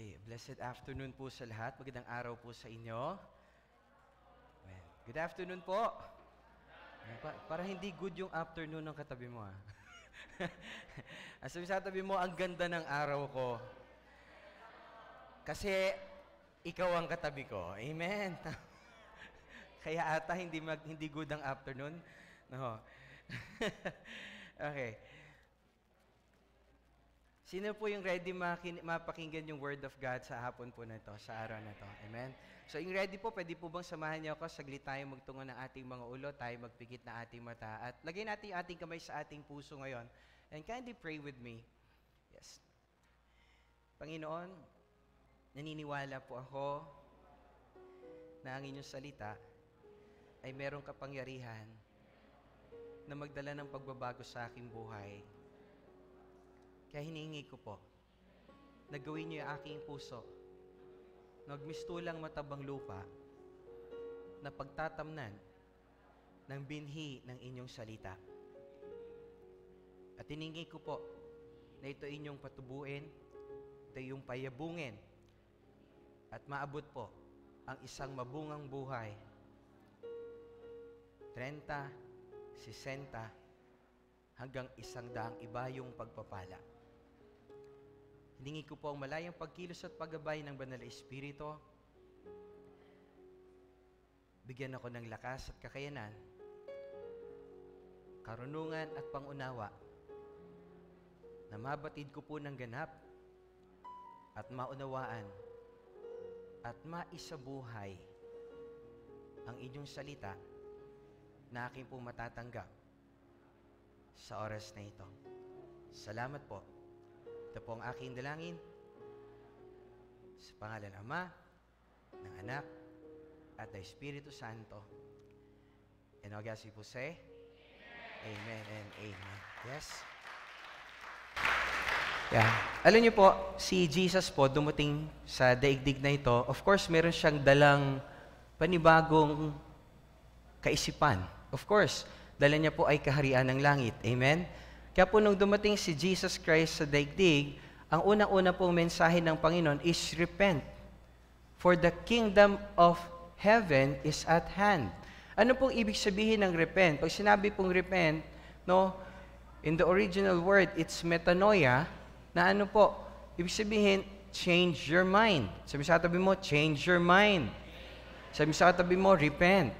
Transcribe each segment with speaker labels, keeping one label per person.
Speaker 1: Okay, blessed afternoon po sa lahat. Magandang araw po sa inyo. Well, good afternoon po. Pa- para hindi good yung afternoon ng katabi mo ah. Ang sabi sa tabi mo, ang ganda ng araw ko. Kasi ikaw ang katabi ko. Amen. Kaya ata hindi mag, hindi good ang afternoon. No. okay. Sino po yung ready makin- mapakinggan yung word of God sa hapon po na ito, sa araw na ito? Amen? So, yung ready po, pwede po bang samahan niyo ako? Saglit tayo magtungo ng ating mga ulo, tayo magpikit na ating mata. At lagay natin ating kamay sa ating puso ngayon. And kindly pray with me. Yes. Panginoon, naniniwala po ako na ang inyong salita ay merong kapangyarihan na magdala ng pagbabago sa aking buhay. Kaya hinihingi ko po, na gawin niyo yung aking puso, nagmistulang matabang lupa, na pagtatamnan ng binhi ng inyong salita. At hiningi ko po, na ito inyong patubuin, ito yung payabungin, at maabot po ang isang mabungang buhay 30, 60, hanggang isang daang iba yung pagpapala. Hiningi ko po ang malayang pagkilos at paggabay ng Banal na Espiritu. Bigyan ako ng lakas at kakayanan, karunungan at pangunawa na mabatid ko po ng ganap at maunawaan at maisabuhay ang inyong salita na aking po matatanggap sa oras na ito. Salamat po. Ito po ang aking dalangin sa pangalan ng Ama, ng Anak, at ng Espiritu Santo. And all God's people say, Amen and Amen. Yes? Yeah. Alam niyo po, si Jesus po dumating sa daigdig na ito. Of course, meron siyang dalang panibagong kaisipan. Of course, dala niya po ay kaharian ng langit. Amen? Kaya po nung dumating si Jesus Christ sa daigdig, ang unang-una pong mensahe ng Panginoon is repent. For the kingdom of heaven is at hand. Ano pong ibig sabihin ng repent? Pag sinabi pong repent, no, in the original word, it's metanoia, na ano po, ibig sabihin, change your mind. Sabi sa tabi mo, change your mind. Sabi sa tabi mo, repent.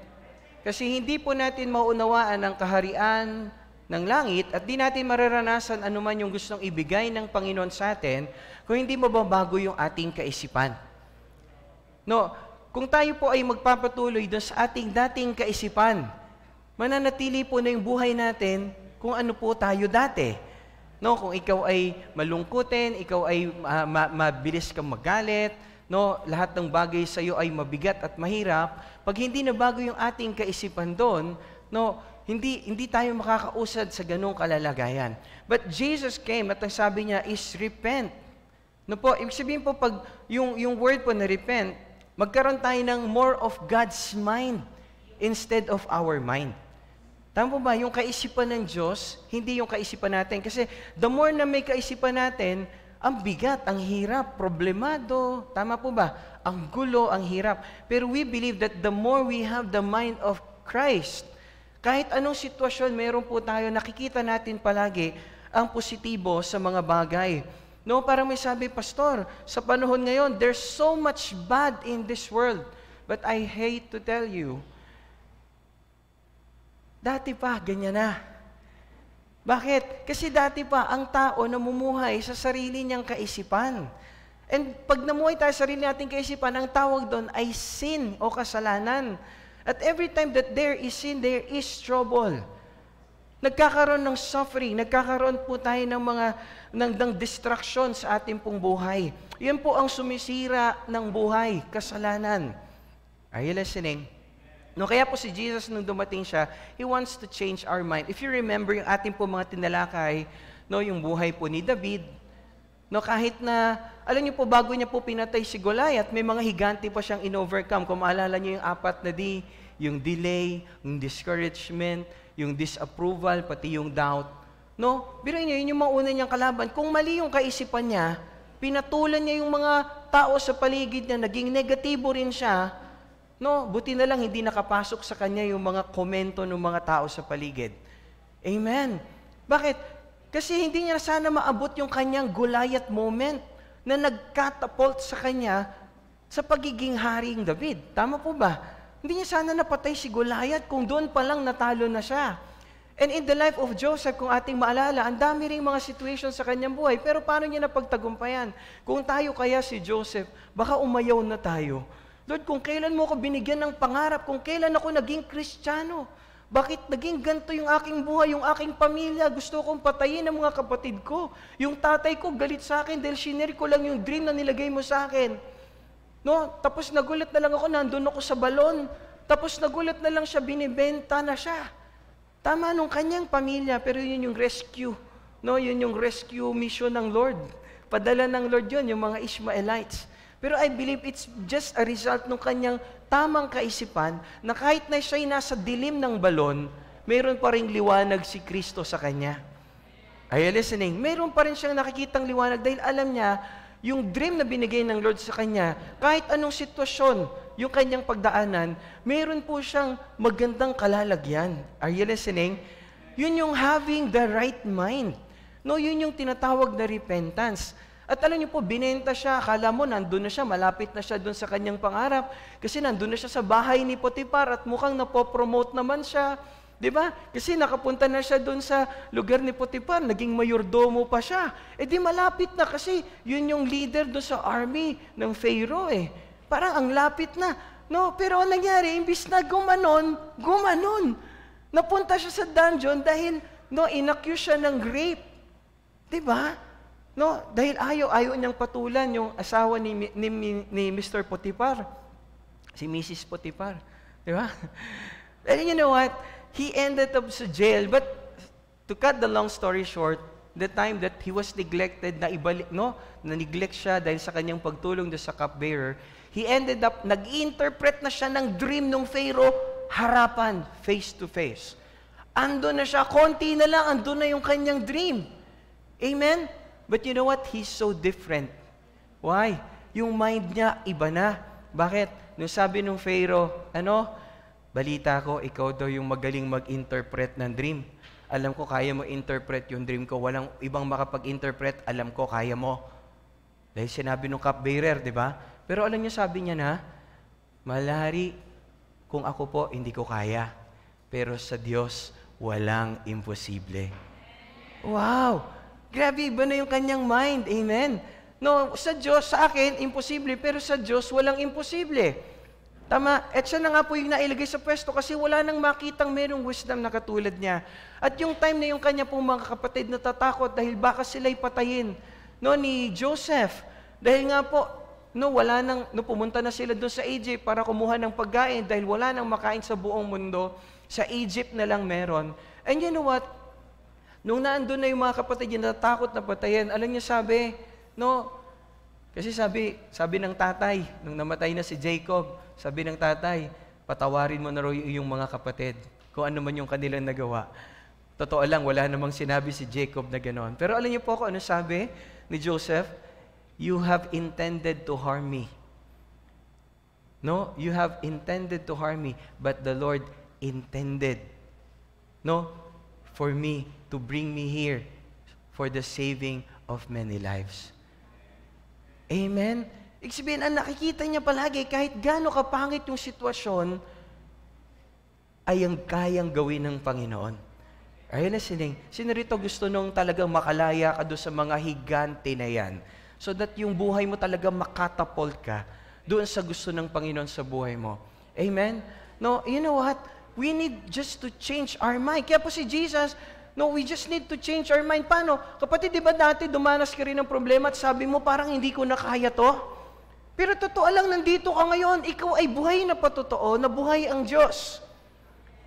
Speaker 1: Kasi hindi po natin maunawaan ang kaharian ng langit at di natin mararanasan anuman yung gustong ibigay ng Panginoon sa atin kung hindi mababago yung ating kaisipan. No, kung tayo po ay magpapatuloy doon sa ating dating kaisipan, mananatili po na yung buhay natin kung ano po tayo dati. No, kung ikaw ay malungkutin, ikaw ay uh, ma- mabilis kang magalit, no, lahat ng bagay sa iyo ay mabigat at mahirap, pag hindi na bago yung ating kaisipan doon, no, hindi hindi tayo makakausad sa ganung kalalagayan. But Jesus came at ang sabi niya is repent. No po, ibig sabihin po pag yung yung word po na repent, magkaroon tayo ng more of God's mind instead of our mind. Tama po ba? Yung kaisipan ng Diyos, hindi yung kaisipan natin. Kasi the more na may kaisipan natin, ang bigat, ang hirap, problemado. Tama po ba? Ang gulo, ang hirap. Pero we believe that the more we have the mind of Christ, kahit anong sitwasyon meron po tayo, nakikita natin palagi ang positibo sa mga bagay. No, parang may sabi, Pastor, sa panahon ngayon, there's so much bad in this world. But I hate to tell you, dati pa, ganyan na. Bakit? Kasi dati pa, ang tao namumuhay sa sarili niyang kaisipan. And pag namuhay tayo sa sarili nating kaisipan, ang tawag doon ay sin o kasalanan. At every time that there is sin, there is trouble. Nagkakaroon ng suffering, nagkakaroon po tayo ng mga ng, ng distraction sa ating pong buhay. Yan po ang sumisira ng buhay, kasalanan. Are you listening? No, kaya po si Jesus nung dumating siya, He wants to change our mind. If you remember yung ating po mga tinalakay, no, yung buhay po ni David, no, kahit na, alam niyo po, bago niya po pinatay si Goliath, may mga higante pa siyang in-overcome. Kung maalala niyo yung apat na di, yung delay, yung discouragement, yung disapproval, pati yung doubt. No? Pero niyo, yun yung mga niyang kalaban. Kung mali yung kaisipan niya, pinatulan niya yung mga tao sa paligid niya, naging negatibo rin siya, no, buti na lang hindi nakapasok sa kanya yung mga komento ng mga tao sa paligid. Amen. Bakit? Kasi hindi niya sana maabot yung kanyang Goliath moment na nagkatapult sa kanya sa pagiging haring David. Tama po ba? Hindi niya sana napatay si Goliath kung doon pa lang natalo na siya. And in the life of Joseph, kung ating maalala, ang dami ring mga situations sa kanyang buhay. Pero paano niya napagtagumpayan? Kung tayo kaya si Joseph, baka umayaw na tayo. Lord, kung kailan mo ako binigyan ng pangarap, kung kailan ako naging kristyano, bakit naging ganito yung aking buhay, yung aking pamilya? Gusto kong patayin ang mga kapatid ko. Yung tatay ko galit sa akin dahil shinare ko lang yung dream na nilagay mo sa akin. No? Tapos nagulat na lang ako, nandun ako sa balon. Tapos nagulat na lang siya, binibenta na siya. Tama nung kanyang pamilya, pero yun yung rescue. No, yun yung rescue mission ng Lord. Padala ng Lord yun, yung mga Ishmaelites. Pero I believe it's just a result ng kanyang tamang kaisipan na kahit na siya'y nasa dilim ng balon, mayroon pa rin liwanag si Kristo sa kanya. Are you listening? Mayroon pa rin siyang nakikitang liwanag dahil alam niya, yung dream na binigay ng Lord sa kanya, kahit anong sitwasyon, yung kanyang pagdaanan, meron po siyang magandang kalalagyan. Are you listening? Yun yung having the right mind. No, yun yung tinatawag na repentance. At alam niyo po, binenta siya, akala mo nandun na siya, malapit na siya dun sa kanyang pangarap. Kasi nandun na siya sa bahay ni Potiphar at mukhang napopromote naman siya. Di ba? Kasi nakapunta na siya doon sa lugar ni Potiphar, naging mayordomo pa siya. Eh di malapit na kasi yun yung leader doon sa army ng Pharaoh eh. Parang ang lapit na. No, pero ang nangyari, imbis na gumanon, gumanon. Napunta siya sa dungeon dahil no, inaccuse siya ng rape. 'Di ba? No, dahil ayaw ayaw niyang patulan yung asawa ni ni, ni Mr. Potiphar. Si Mrs. Potiphar. 'Di ba? And you know what? He ended up sa jail. But to cut the long story short, the time that he was neglected na ibalik, no? Na neglect siya dahil sa kanyang pagtulong do sa cupbearer, he ended up, nag-interpret na siya ng dream ng Pharaoh, harapan, face to face. Ando na siya, konti na lang, ando na yung kanyang dream. Amen? But you know what? He's so different. Why? Yung mind niya, iba na. Bakit? Nung sabi ng Pharaoh, ano? Balita ko, ikaw daw yung magaling mag-interpret ng dream. Alam ko, kaya mo interpret yung dream ko. Walang ibang makapag-interpret. Alam ko, kaya mo. Dahil sinabi ng cupbearer, di ba? Pero alam niyo, sabi niya na, Malari, kung ako po, hindi ko kaya. Pero sa Diyos, walang imposible. Wow! Grabe, iba na yung kanyang mind. Amen? No, sa Diyos, sa akin, imposible. Pero sa Diyos, walang imposible. Tama? At siya na nga po yung nailagay sa pwesto kasi wala nang makitang merong wisdom na katulad niya. At yung time na yung kanya pong mga kapatid natatakot dahil baka sila'y patayin no, ni Joseph. Dahil nga po, No, wala nang, no, pumunta na sila doon sa Egypt para kumuha ng pagkain dahil wala nang makain sa buong mundo. Sa Egypt na lang meron. And you know what? Nung naandun na yung mga kapatid yung natakot na patayin, alam niyo sabi, no, kasi sabi, sabi ng tatay, nung namatay na si Jacob, sabi ng tatay, patawarin mo na raw yung mga kapatid kung ano man yung kanilang nagawa. Totoo lang, wala namang sinabi si Jacob na gano'n. Pero alam niyo po kung ano sabi ni Joseph? you have intended to harm me. No, you have intended to harm me, but the Lord intended, no, for me to bring me here for the saving of many lives. Amen? Ibig sabihin, ang nakikita niya palagi, kahit gaano kapangit yung sitwasyon, ay ang kayang gawin ng Panginoon. Are you listening? Sino rito gusto nung talagang makalaya ka doon sa mga higante na yan? so that yung buhay mo talaga makatapult ka doon sa gusto ng Panginoon sa buhay mo. Amen? No, you know what? We need just to change our mind. Kaya po si Jesus, no, we just need to change our mind. Paano? Kapatid, di ba dati dumanas ka rin ng problema at sabi mo, parang hindi ko na kaya to? Pero totoo lang, nandito ka ngayon, ikaw ay buhay na patotoo, na buhay ang Diyos.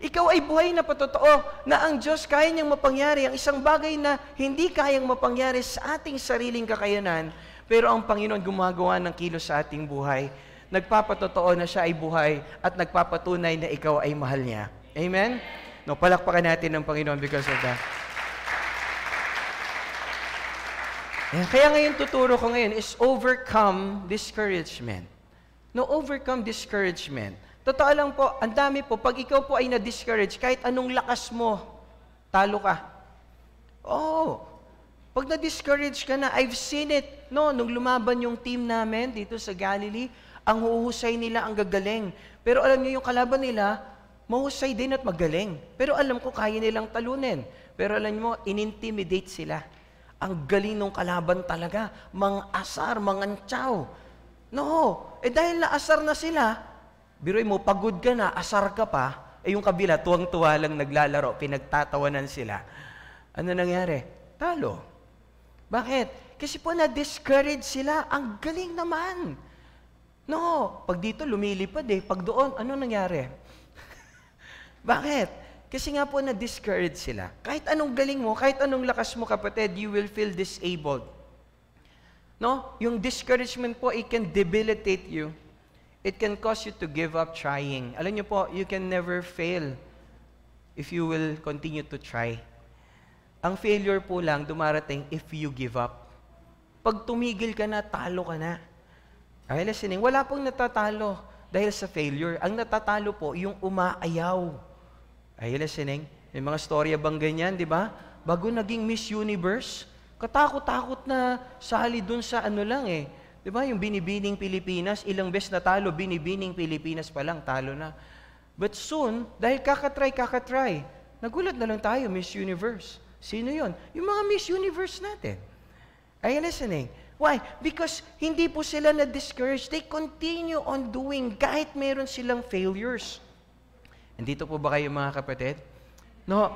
Speaker 1: Ikaw ay buhay na patotoo na ang Diyos kaya niyang mapangyari ang isang bagay na hindi kayang mapangyari sa ating sariling kakayanan, pero ang Panginoon gumagawa ng kilos sa ating buhay. Nagpapatotoo na siya ay buhay at nagpapatunay na ikaw ay mahal niya. Amen? No, palakpakan natin ng Panginoon because of that. Ayan, kaya ngayon tuturo ko ngayon is overcome discouragement. No, overcome discouragement. Totoo lang po, ang dami po, pag ikaw po ay na-discourage, kahit anong lakas mo, talo ka. Oh, pag na-discourage ka na, I've seen it. No, nung lumaban yung team namin dito sa Galilee, ang huhusay nila, ang gagaling. Pero alam niyo yung kalaban nila, mahusay din at magaling. Pero alam ko, kaya nilang talunin. Pero alam mo, inintimidate sila. Ang galing ng kalaban talaga. Mga asar, mga ntsaw. No, eh dahil naasar na sila, biroy mo, pagod ka na, asar ka pa, eh yung kabila, tuwang-tuwa lang naglalaro, pinagtatawanan sila. Ano nangyari? Talo. Bakit? Kasi po na-discourage sila. Ang galing naman. No, pag dito lumilipad eh. Pag doon, ano nangyari? Bakit? Kasi nga po na-discourage sila. Kahit anong galing mo, kahit anong lakas mo kapatid, you will feel disabled. No? Yung discouragement po, it can debilitate you. It can cause you to give up trying. Alam niyo po, you can never fail if you will continue to try. Ang failure po lang dumarating if you give up. Pag tumigil ka na, talo ka na. Ay, listening, wala pong natatalo dahil sa failure. Ang natatalo po, yung umaayaw. Are you listening? May mga storya bang ganyan, di ba? Bago naging Miss Universe, katakot-takot na sali dun sa ano lang eh. Di ba? Yung binibining Pilipinas, ilang beses na talo, binibining Pilipinas pa lang, talo na. But soon, dahil kakatry, kakatry, nagulat na lang tayo, Miss Universe. Sino yon? Yung mga Miss Universe natin. Are you listening? Why? Because hindi po sila na-discourage. They continue on doing kahit meron silang failures. Andito po ba kayo mga kapatid? No.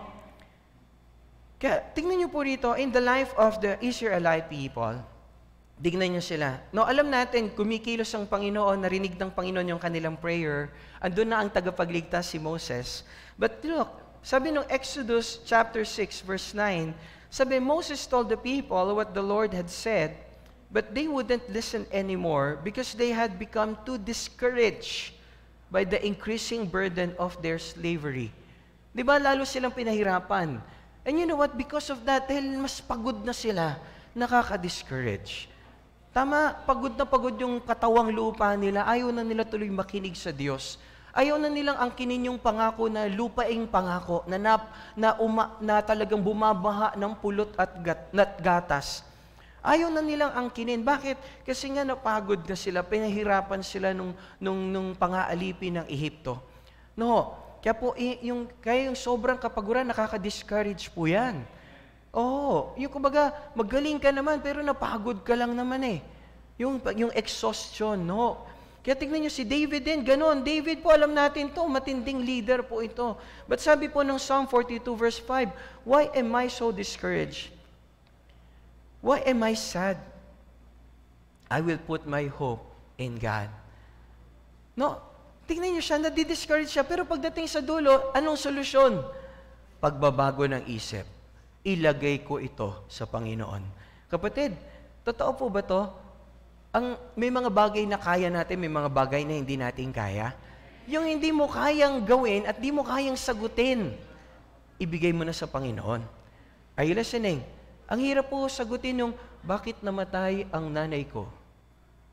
Speaker 1: Kaya, tingnan niyo po rito, in the life of the Israelite people, tignan niyo sila. No, alam natin, kumikilos ang Panginoon, narinig ng Panginoon yung kanilang prayer, andun na ang tagapagligtas si Moses. But look, sabi ng Exodus chapter 6 verse 9, sabi, Moses told the people what the Lord had said, but they wouldn't listen anymore because they had become too discouraged by the increasing burden of their slavery. Di ba, lalo silang pinahirapan. And you know what? Because of that, dahil mas pagod na sila, nakaka-discourage. Tama, pagod na pagod yung katawang lupa nila, ayaw na nila tuloy makinig sa Diyos. Ayaw na nilang angkinin yung pangako na lupaing pangako, na, na, na, uma, na talagang bumabaha ng pulot at, gat, at gatas. Ayaw na nilang angkinin. Bakit? Kasi nga napagod na sila, pinahirapan sila nung, nung, nung pang-aalipin ng Ehipto. No, kaya po, yung, kaya yung sobrang kapaguran, nakaka-discourage po yan. Oo, yung kumbaga, magaling ka naman, pero napagod ka lang naman eh. Yung, yung exhaustion, no. Kaya tignan nyo si David din, ganon. David po, alam natin to, matinding leader po ito. But sabi po ng Psalm 42 verse 5, Why am I so discouraged? Why am I sad? I will put my hope in God. No, tingnan niyo siya, nadi-discourage siya, pero pagdating sa dulo, anong solusyon? Pagbabago ng isip. Ilagay ko ito sa Panginoon. Kapatid, totoo po ba to? Ang, may mga bagay na kaya natin, may mga bagay na hindi natin kaya. Yung hindi mo kayang gawin at di mo kayang sagutin, ibigay mo na sa Panginoon. Are you listening? Ang hirap po sagutin yung, bakit namatay ang nanay ko?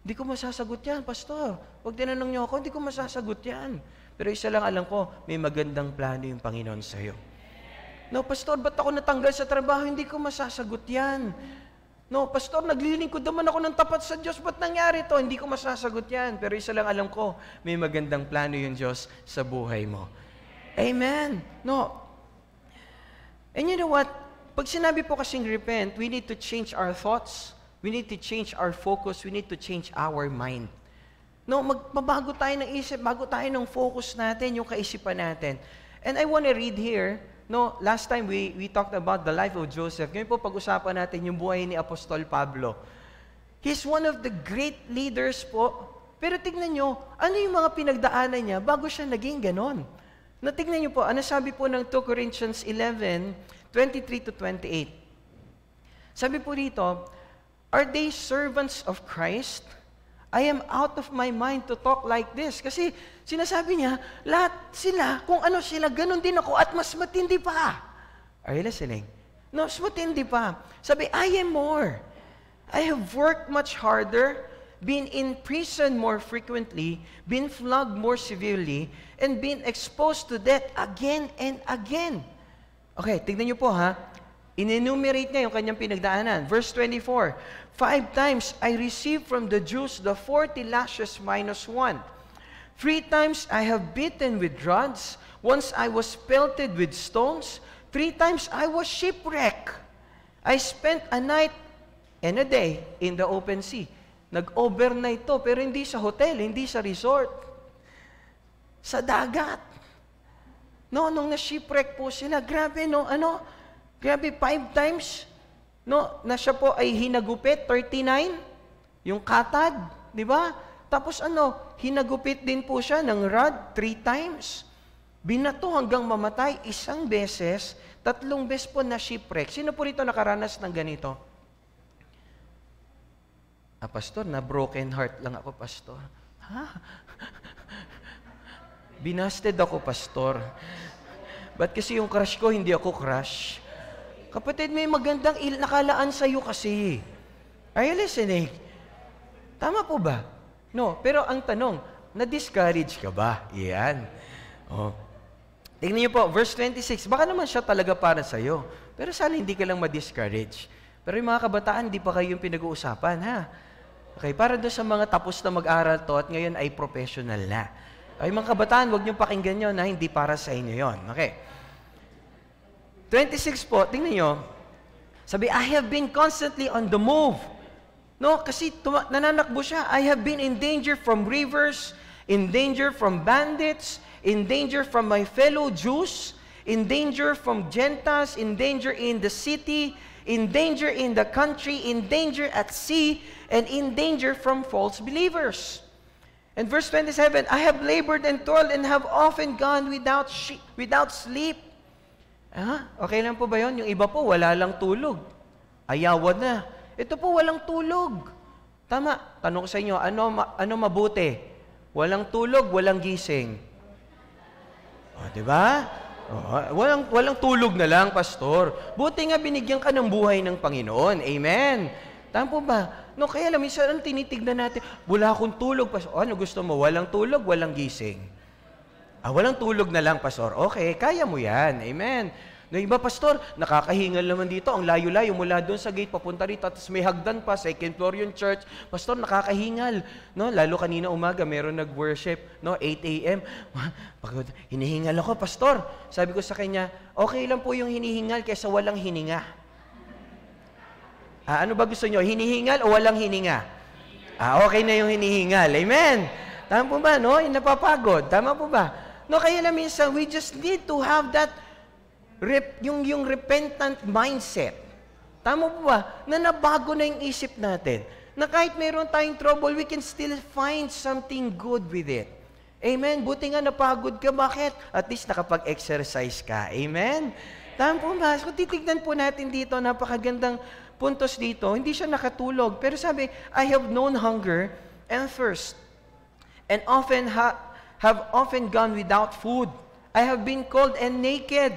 Speaker 1: Hindi ko masasagot yan, pastor. Huwag tinanong niyo ako, hindi ko masasagot yan. Pero isa lang alam ko, may magandang plano yung Panginoon sa iyo. No, pastor, ba't ako natanggal sa trabaho? Hindi ko masasagot yan. No, pastor, naglilingkod naman ako ng tapat sa Diyos. Ba't nangyari to? Hindi ko masasagot yan. Pero isa lang alam ko, may magandang plano yung Diyos sa buhay mo. Amen. No. And you know what? Pag sinabi po kasing repent, we need to change our thoughts. We need to change our focus. We need to change our mind. No, magbabago tayo ng isip, bago tayo ng focus natin, yung kaisipan natin. And I want to read here, no, last time we, we talked about the life of Joseph. Ngayon po pag-usapan natin yung buhay ni Apostol Pablo. He's one of the great leaders po. Pero tignan nyo, ano yung mga pinagdaanan niya bago siya naging ganon? Natignan nyo po, ano sabi po ng 2 Corinthians 11, 23 to 28. Sabi po rito, Are they servants of Christ? I am out of my mind to talk like this. Kasi sinasabi niya, lahat sila, kung ano sila, ganun din ako at mas matindi pa. Are you listening? No, mas matindi pa. Sabi, I am more. I have worked much harder, been in prison more frequently, been flogged more severely, and been exposed to death again and again. Okay, tignan niyo po ha. In-enumerate niya yung kanyang pinagdaanan. Verse 24, Five times I received from the Jews the 40 lashes minus one. Three times I have beaten with rods. Once I was pelted with stones. Three times I was shipwrecked. I spent a night and a day in the open sea. Nag-overnight to, pero hindi sa hotel, hindi sa resort. Sa dagat. No, nung na-shipwreck po sila, grabe, no, ano, grabe, five times, no, na siya po ay hinagupit, 39, yung katad, di ba? Tapos ano, hinagupit din po siya ng rod three times. Binato hanggang mamatay isang beses, tatlong beses po na shipwreck. Sino po rito nakaranas ng ganito? Ah, pastor, na broken heart lang ako, pastor. Ha? Binasted ako, pastor. Ba't kasi yung crush ko, hindi ako crush? Kapatid, may magandang il nakalaan sa'yo kasi. Are you listening? Tama po ba? No, pero ang tanong, na-discourage ka ba? Yan. Oh. Tingnan niyo po, verse 26, baka naman siya talaga para sa'yo. Pero sana hindi ka lang ma-discourage. Pero yung mga kabataan, di pa kayo yung pinag-uusapan, ha? Okay, para doon sa mga tapos na mag-aral to at ngayon ay professional na. Ay, mga kabataan, huwag niyong pakinggan nyo na hindi para sa inyo yon. Okay. 26 po, tingnan nyo. Sabi, I have been constantly on the move. No, kasi tuma- nananakbo siya. I have been in danger from rivers, in danger from bandits, in danger from my fellow Jews, in danger from Gentiles, in danger in the city, in danger in the country, in danger at sea, and in danger from false believers. And verse 27, I have labored and toiled and have often gone without, without sleep. Ah, okay lang po ba yon? Yung iba po, wala lang tulog. Ayawan na. Ito po, walang tulog. Tama. Tanong sa inyo, ano, ma- ano mabuti? Walang tulog, walang gising. O, di ba? O, walang, walang tulog na lang, pastor. Buti nga binigyan ka ng buhay ng Panginoon. Amen. Tama po ba? No, kaya lang, minsan ang tinitignan natin, wala akong tulog, pastor. O, ano gusto mo? Walang tulog, walang gising. Ah, walang tulog na lang, pastor. Okay, kaya mo yan. Amen. No, iba, pastor, nakakahingal naman dito. Ang layo-layo mula doon sa gate, papunta rito. Tapos may hagdan pa, second floor yung church. Pastor, nakakahingal. No, lalo kanina umaga, meron nag-worship. No, 8 a.m. Pagod, hinihingal ako, pastor. Sabi ko sa kanya, okay lang po yung hinihingal kaysa walang hininga. Ah, ano ba gusto nyo? Hinihingal o walang hininga? Ah, okay na yung hinihingal. Amen. Tama po ba, no? Yung napapagod. Tama po ba? No, kaya na minsan, we just need to have that rep, yung, yung repentant mindset. Tama po ba? Na nabago na yung isip natin. Na kahit mayroon tayong trouble, we can still find something good with it. Amen? Buti nga napagod ka. Bakit? At least nakapag-exercise ka. Amen? Tama po ba? So titignan po natin dito, napakagandang puntos dito. Hindi siya nakatulog. Pero sabi, I have known hunger and thirst. And often ha- have often gone without food. I have been cold and naked.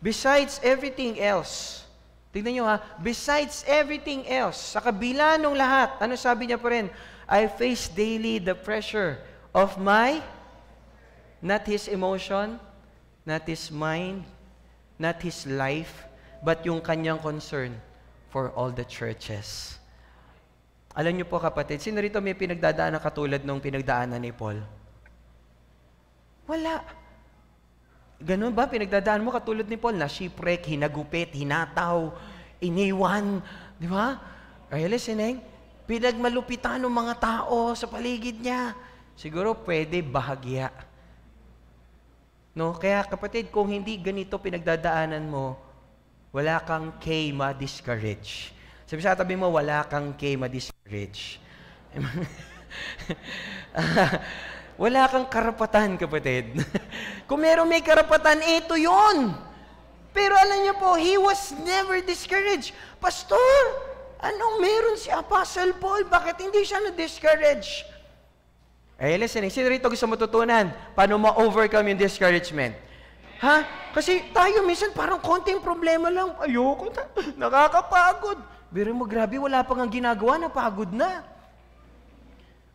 Speaker 1: Besides everything else, tignan nyo ha, besides everything else, sa kabila ng lahat, ano sabi niya pa rin? I face daily the pressure of my, not his emotion, not his mind, not his life, but yung kanyang concern for all the churches. Alam niyo po kapatid, sino rito may pinagdadaan na katulad nung pinagdaanan ni Paul? Wala. Ganun ba? Pinagdadaan mo katulad ni Paul na shipwreck, hinagupit, hinataw, iniwan. Di ba? Are you listening? Pinagmalupitan ng mga tao sa paligid niya. Siguro pwede bahagya. No? Kaya kapatid, kung hindi ganito pinagdadaanan mo, wala kang K ma-discourage. Sabi sa tabi mo, wala kang K ma-discourage. Wala kang karapatan, kapatid. Kung meron may karapatan, ito yon. Pero alam niyo po, he was never discouraged. Pastor, anong meron si Apostle Paul? Bakit hindi siya na-discourage? Eh, listening, sino rito gusto matutunan? Paano ma-overcome yung discouragement? Ha? Kasi tayo minsan parang konting problema lang. Ayoko na. Nakakapagod. Pero mo, grabe, wala pang ang ginagawa, napagod na.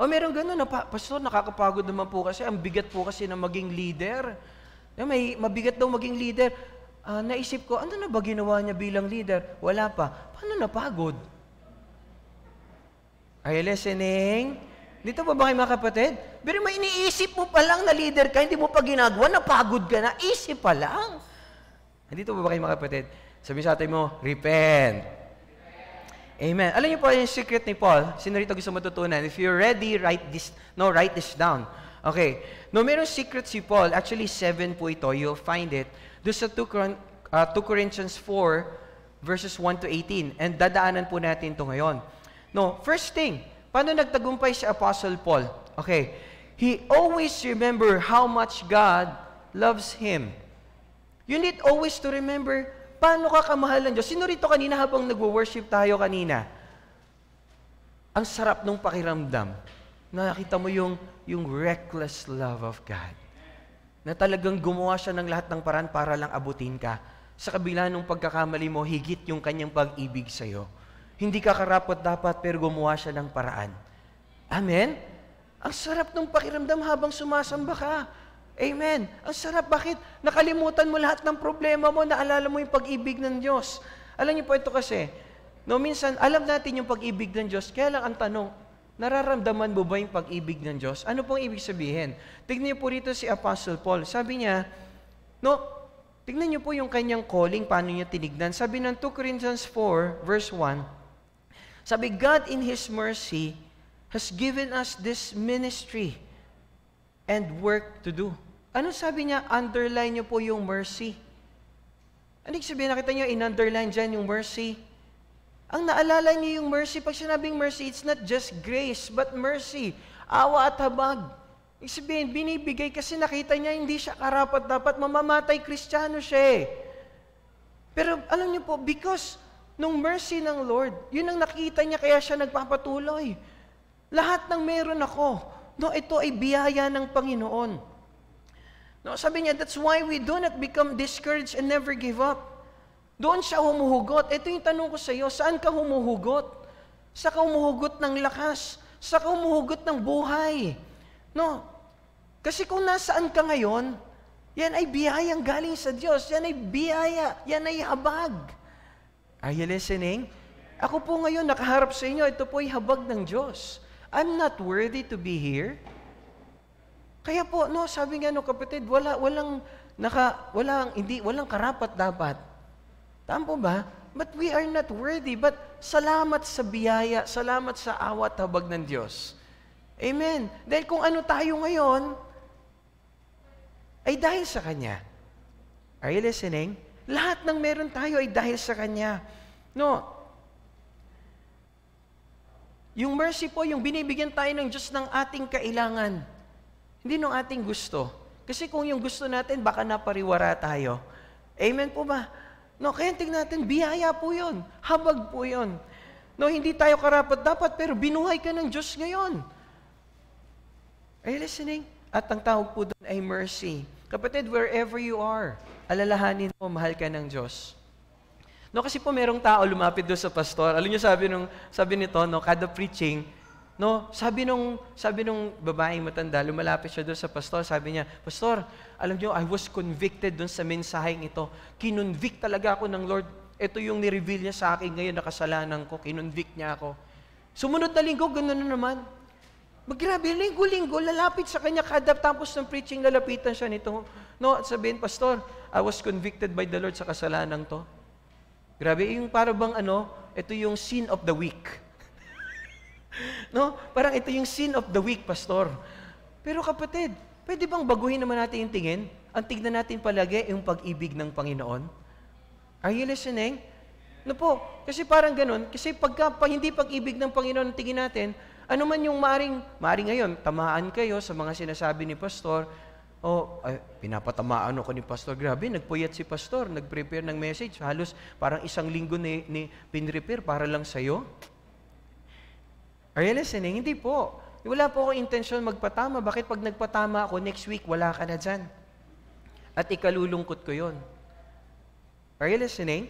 Speaker 1: O meron ganun, na, Pastor, nakakapagod naman po kasi, ang bigat po kasi na maging leader. Eh, may mabigat daw maging leader. Uh, naisip ko, ano na ba ginawa niya bilang leader? Wala pa. Paano napagod? Are you listening? Dito ba ba kayo mga kapatid? Pero may iniisip mo pa lang na leader ka, hindi mo pa ginagawa, napagod ka na, isip pa lang. Dito ba ba kayo mga kapatid? Sabi sa atin mo, repent. Amen. Alam niyo po yung secret ni Paul, sino rito gusto matutunan? If you're ready, write this, no, write this down. Okay. No, meron secret si Paul. Actually, seven po ito. You'll find it. Doon sa 2, uh, 2 Corinthians 4, verses 1 to 18. And dadaanan po natin ito ngayon. No, first thing, paano nagtagumpay si Apostle Paul? Okay, he always remember how much God loves him. You need always to remember paano ka kamahal ng Diyos. Sino rito kanina habang nagwo-worship tayo kanina? Ang sarap ng pakiramdam. Nakita mo yung, yung reckless love of God. Na talagang gumawa siya ng lahat ng paraan para lang abutin ka. Sa kabila ng pagkakamali mo, higit yung kanyang pag-ibig sa'yo. Hindi ka karapat dapat pero gumawa siya ng paraan. Amen? Ang sarap ng pakiramdam habang sumasamba ka. Amen. Ang sarap. Bakit? Nakalimutan mo lahat ng problema mo, naalala mo yung pag-ibig ng Diyos. Alam niyo po ito kasi, no, minsan, alam natin yung pag-ibig ng Diyos, kaya lang ang tanong, nararamdaman mo ba yung pag-ibig ng Diyos? Ano pong ibig sabihin? Tignan niyo po rito si Apostle Paul. Sabi niya, no, tignan niyo po yung kanyang calling, paano niya tinignan. Sabi ng 2 Corinthians 4, verse 1, sabi, God in His mercy has given us this ministry and work to do. Ano sabi niya? Underline niyo po yung mercy. Ano sabihin? Nakita niyo, in-underline dyan yung mercy. Ang naalala niyo yung mercy, pag sinabing mercy, it's not just grace, but mercy. Awa at habag. Ibig sabihin, binibigay kasi nakita niya hindi siya karapat dapat mamamatay kristyano siya eh. Pero alam niyo po, because nung mercy ng Lord. Yun ang nakita niya kaya siya nagpapatuloy. Lahat ng meron ako, no, ito ay biyaya ng Panginoon. No, sabi niya, that's why we do not become discouraged and never give up. Doon siya humuhugot. Ito yung tanong ko sa iyo, saan ka humuhugot? Sa ka humuhugot ng lakas? Sa ka humuhugot ng buhay? No, kasi kung nasaan ka ngayon, yan ay biyayang galing sa Diyos. Yan ay biyaya. Yan ay habag. Are you listening? Ako po ngayon nakaharap sa inyo, ito po ay habag ng Diyos. I'm not worthy to be here. Kaya po, no, sabi nga no kapatid, wala, walang, naka, walang, hindi, walang karapat dapat. Tama po ba? But we are not worthy. But salamat sa biyaya, salamat sa awat habag ng Diyos. Amen. Dahil kung ano tayo ngayon, ay dahil sa Kanya. Are you listening? Lahat ng meron tayo ay dahil sa Kanya. No. Yung mercy po, yung binibigyan tayo ng Diyos ng ating kailangan. Hindi ng ating gusto. Kasi kung yung gusto natin, baka napariwara tayo. Amen po ba? No, kaya tingnan natin, biyaya po yun. Habag po yun. No, hindi tayo karapat dapat, pero binuhay ka ng Diyos ngayon. Are you listening? At ang tawag po doon ay mercy. Kapatid, wherever you are, alalahanin mo, mahal ka ng Diyos. No, kasi po merong tao lumapit doon sa pastor. Alam niyo sabi nung sabi nito, no, kada preaching, no, sabi nung sabi nung babaeng matanda, lumalapit siya doon sa pastor, sabi niya, "Pastor, alam niyo, I was convicted doon sa mensaheng ito. Kinonvict talaga ako ng Lord. Ito yung ni-reveal niya sa akin ngayon na kasalanan ko. Kinonvict niya ako." Sumunod na linggo, ganoon na naman. Maggrabe, linggo-linggo, lalapit sa kanya kada tapos ng preaching, lalapitan siya nito. No, sabihin, Pastor, I was convicted by the Lord sa kasalanan to. Grabe, yung para bang ano, ito yung sin of the week. no? Parang ito yung sin of the week, pastor. Pero kapatid, pwede bang baguhin naman natin yung tingin? Ang tignan natin palagi yung pag-ibig ng Panginoon. Are you listening? No po, kasi parang ganun, kasi pagka pa, hindi pag-ibig ng Panginoon ang tingin natin, ano man yung maring, maring ngayon, tamaan kayo sa mga sinasabi ni Pastor, Oh, ay, pinapatamaan ako ni Pastor. Grabe, nagpuyat si Pastor, nag-prepare ng message. Halos parang isang linggo ni, ni pinrepare para lang sa'yo. Are you listening? Hindi po. Wala po ako intensyon magpatama. Bakit pag nagpatama ako, next week, wala ka na dyan? At ikalulungkot ko yon. Are you listening?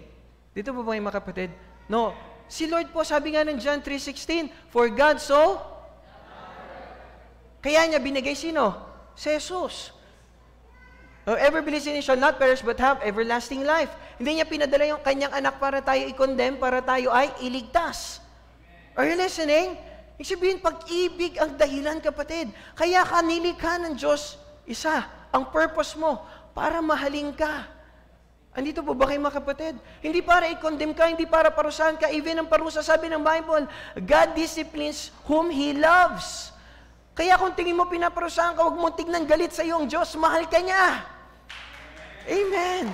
Speaker 1: Dito po ba mga kapatid? No, Si Lord po, sabi nga ng John 3.16, For God so? Kaya niya binigay sino? Si Jesus. Whoever believes in Him shall not perish but have everlasting life. Hindi niya pinadala yung kanyang anak para tayo i-condemn, para tayo ay iligtas. Are you listening? Ibig sabihin, pag-ibig ang dahilan, kapatid. Kaya ka ng Diyos, isa, ang purpose mo, para mahalin ka. Andito po ba kayo mga kapatid? Hindi para i-condemn ka, hindi para parusahan ka. Even ang parusa, sabi ng Bible, God disciplines whom He loves. Kaya kung tingin mo pinaparusahan ka, huwag mo tignan galit sa iyong Diyos, mahal ka niya. Amen.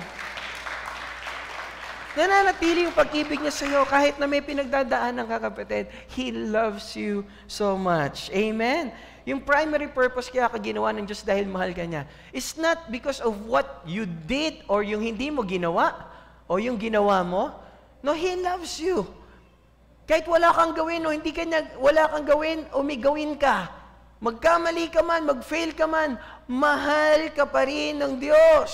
Speaker 1: Nananatili yung pag-ibig niya sa iyo kahit na may pinagdadaanan ka, kapatid. He loves you so much. Amen. Yung primary purpose kaya ka ginawa ng Diyos dahil mahal ka niya, is not because of what you did or yung hindi mo ginawa o yung ginawa mo. No, He loves you. Kahit wala kang gawin o hindi kanya, wala kang gawin o may gawin ka, magkamali ka man, mag-fail ka man, mahal ka pa rin ng Diyos.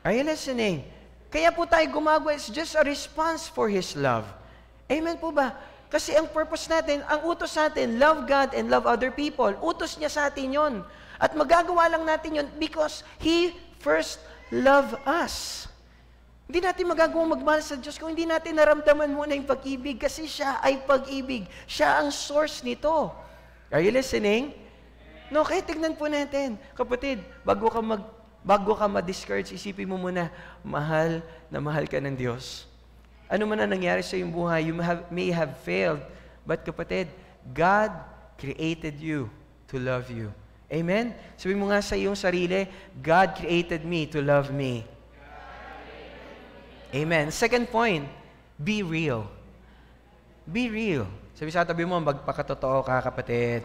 Speaker 1: Are you listening? Kaya po tayo gumagawa, it's just a response for His love. Amen po ba? Kasi ang purpose natin, ang utos natin, love God and love other people. Utos niya sa atin yon. At magagawa lang natin yon because He first loved us. Hindi natin magagawa magmahal sa Diyos kung hindi natin naramdaman muna yung pag-ibig kasi siya ay pag-ibig. Siya ang source nito. Are you listening? No, kaya tignan po natin. Kapatid, bago ka mag bago ka ma-discourage, isipin mo muna, mahal na mahal ka ng Diyos. Ano man ang nangyari sa iyong buhay, you have, may have failed. But kapatid, God created you to love you. Amen? Sabi mo nga sa iyong sarili, God created me to love me. Amen. Second point, be real. Be real. Sabi sa tabi mo, magpakatotoo ka, kapatid.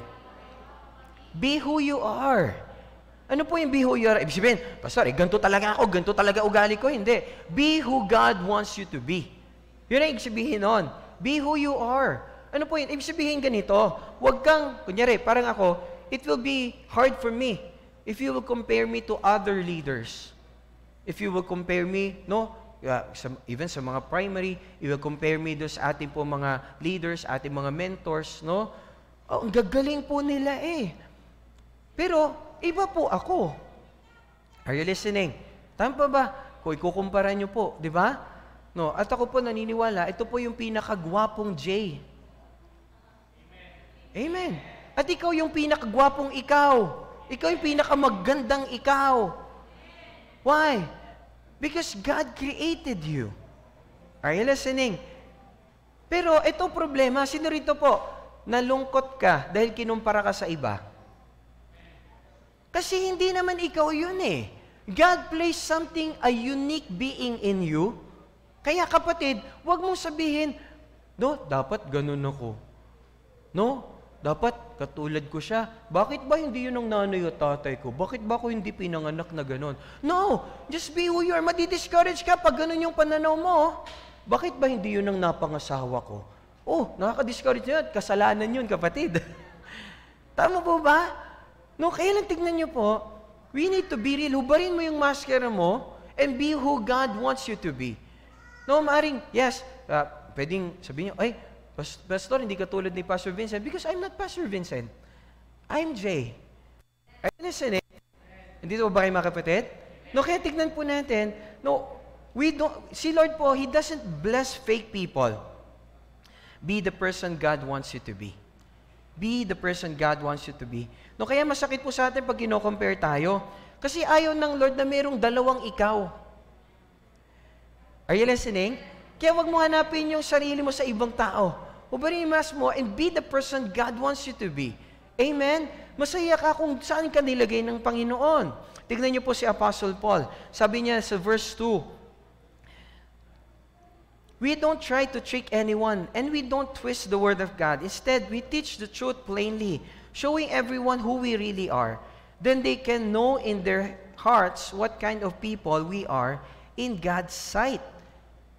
Speaker 1: Be who you are. Ano po yung be who you are? Ibig sabihin, Pastor, eh, ganito talaga ako, ganito talaga ugali ko. Hindi. Be who God wants you to be. Yun ang ibig sabihin nun. Be who you are. Ano po yun? Ibig sabihin ganito, huwag kang, kunyari, parang ako, it will be hard for me if you will compare me to other leaders. If you will compare me, no, uh, even sa mga primary, you will compare me do sa ating po mga leaders, ating mga mentors, no? Oh, ang gagaling po nila eh. Pero, iba po ako. Are you listening? Tama ba? Kung ikukumpara nyo po, di ba? No, at ako po naniniwala, ito po yung pinakagwapong J. Amen. At ikaw yung pinakagwapong ikaw. Ikaw yung pinakamagandang ikaw. Why? Because God created you. Are you listening? Pero ito problema, sino rito po? Nalungkot ka dahil kinumpara ka sa iba. Kasi hindi naman ikaw yun eh. God placed something, a unique being in you. Kaya kapatid, huwag mong sabihin, no, dapat ganun ako. No, dapat katulad ko siya. Bakit ba hindi yun ang nanay at tatay ko? Bakit ba ako hindi pinanganak na ganun? No, just be who you are. Madi-discourage ka pag ganun yung pananaw mo. Bakit ba hindi yun ang napangasawa ko? Oh, nakaka-discourage yun. Kasalanan yun, kapatid. Tama po ba? No, kaya lang tignan nyo po, we need to be real. Hubarin mo yung maskara mo and be who God wants you to be. No, maring, yes, uh, pwedeng sabihin nyo, ay, Pastor, hindi ka tulad ni Pastor Vincent because I'm not Pastor Vincent. I'm Jay. Are you listening? Hindi ba kayo mga kapatid? No, kaya tignan po natin, no, we don't, si Lord po, He doesn't bless fake people. Be the person God wants you to be. Be the person God wants you to be. No, kaya masakit po sa atin pag kino-compare tayo. Kasi ayaw ng Lord na mayroong dalawang ikaw. Are you listening? Kaya wag mo hanapin yung sarili mo sa ibang tao. Ubarimas mo and be the person God wants you to be. Amen? Masaya ka kung saan ka nilagay ng Panginoon. Tignan niyo po si Apostle Paul. Sabi niya sa verse 2, We don't try to trick anyone and we don't twist the word of God. Instead, we teach the truth plainly, showing everyone who we really are. Then they can know in their hearts what kind of people we are in God's sight.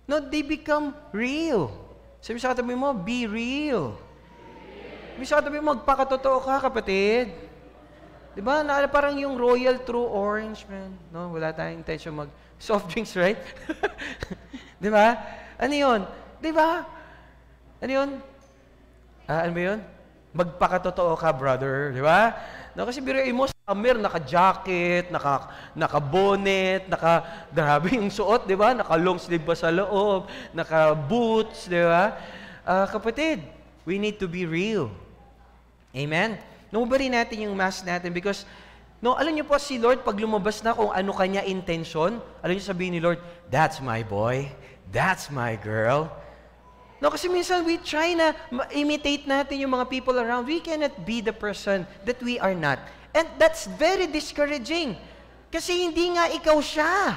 Speaker 1: No, they become real. Sabi sa katabi mo, be real. Sabi sa katabi mo, magpakatotoo ka, kapatid. Di ba? Na, parang yung Royal True Orange, man. No, wala tayong intention mag soft drinks, right? Di ba? Ano yun? Di ba? Ano yun? Ah, ano ba yun? Magpakatotoo ka, brother. Di ba? No, kasi biruin mo, summer, naka-jacket, naka, naka-bonnet, naka, grabe yung suot, di ba? Naka-long sleeve pa sa loob, naka-boots, di ba? Uh, kapatid, we need to be real. Amen? Nobody natin yung mask natin because, no, alam niyo po si Lord, pag lumabas na kung ano kanya intention, alam niyo sabihin ni Lord, that's my boy, that's my girl. No, kasi minsan we try na imitate natin yung mga people around. We cannot be the person that we are not. And that's very discouraging. Kasi hindi nga ikaw siya.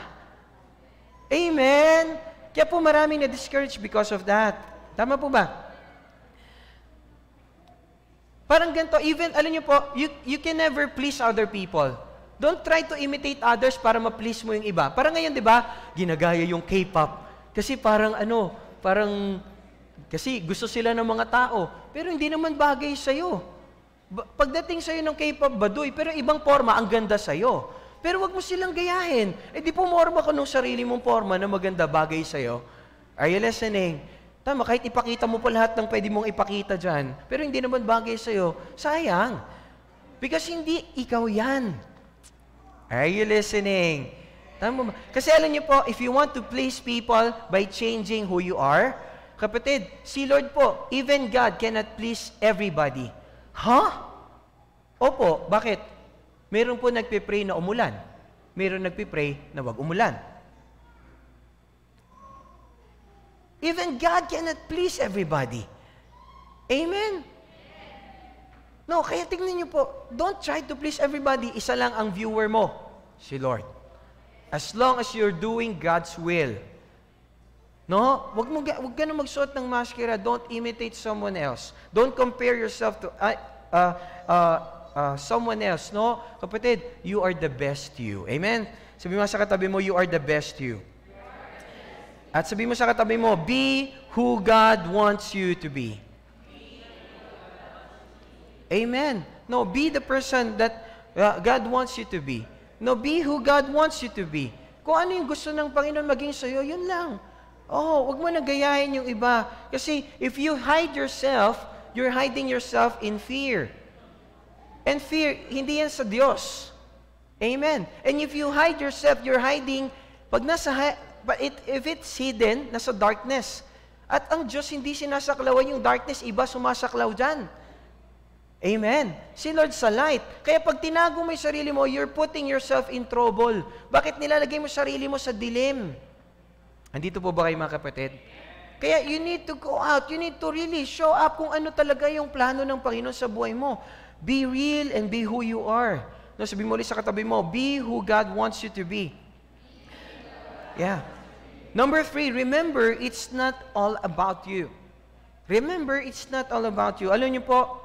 Speaker 1: Amen? Kaya po maraming na-discourage because of that. Tama po ba? Parang ganito, even, alam niyo po, you, you can never please other people. Don't try to imitate others para ma-please mo yung iba. Parang ngayon, di ba, ginagaya yung K-pop. Kasi parang ano, parang kasi gusto sila ng mga tao, pero hindi naman bagay sa'yo. Pagdating sa'yo ng K-pop baduy, pero ibang forma, ang ganda sa'yo. Pero wag mo silang gayahin. Eh di pumorma ka nung sarili mong forma na maganda bagay sa'yo. Are you listening? Tama, kahit ipakita mo pa lahat ng pwede mong ipakita dyan, pero hindi naman bagay sa'yo, sayang. Because hindi ikaw yan. Are you listening? Tama ba? Kasi alam niyo po, if you want to please people by changing who you are, Kapatid, si Lord po, even God cannot please everybody. Ha? Huh? Opo, bakit? Meron po nagpipray na umulan. Meron nagpipray na wag umulan. Even God cannot please everybody. Amen? No, kaya tingnan niyo po, don't try to please everybody. Isa lang ang viewer mo, si Lord. As long as you're doing God's will, No? Wag mo wag ka na magsuot ng maskara. Don't imitate someone else. Don't compare yourself to uh, uh, uh, uh, someone else, no? Kapatid, you are the best you. Amen. Sabi mo sa katabi mo, you are the best you. At sabi mo sa katabi mo, be who God wants you to be. Amen. No, be the person that uh, God wants you to be. No, be who God wants you to be. Kung ano yung gusto ng Panginoon maging sa'yo, yun lang. Oh, wag mo na gayahin yung iba. Kasi if you hide yourself, you're hiding yourself in fear. And fear, hindi yan sa Diyos. Amen. And if you hide yourself, you're hiding, pag nasa, but it, if it's hidden, nasa darkness. At ang Diyos hindi sinasaklawan yung darkness, iba sumasaklaw dyan. Amen. Si Lord sa light. Kaya pag tinago mo yung sarili mo, you're putting yourself in trouble. Bakit nilalagay mo sarili mo sa dilim? Andito po ba kayo mga kapatid? Kaya you need to go out. You need to really show up kung ano talaga yung plano ng Panginoon sa buhay mo. Be real and be who you are. No, sabi mo ulit sa katabi mo, be who God wants you to be. Yeah. Number three, remember, it's not all about you. Remember, it's not all about you. Alam niyo po,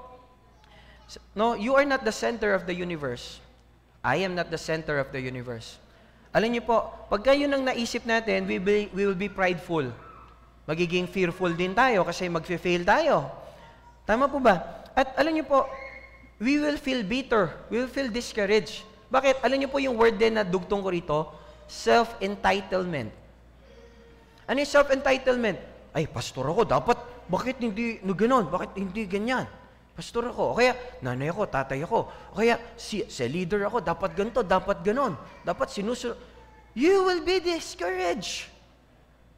Speaker 1: no, you are not the center of the universe. I am not the center of the universe. Alam niyo po, pagka yun ang naisip natin, we, be, we will be prideful. Magiging fearful din tayo kasi mag-fail tayo. Tama po ba? At alam niyo po, we will feel bitter. We will feel discouraged. Bakit? Alam niyo po yung word din na dugtong ko rito? Self-entitlement. Ano yung self-entitlement? Ay, pastor ako, dapat, bakit hindi no, ganon? Bakit hindi ganyan? Pastor ako. O kaya, nanay ako, tatay ako. O kaya, si, si leader ako, dapat ganito, dapat ganon. Dapat sinusunod. You will be discouraged.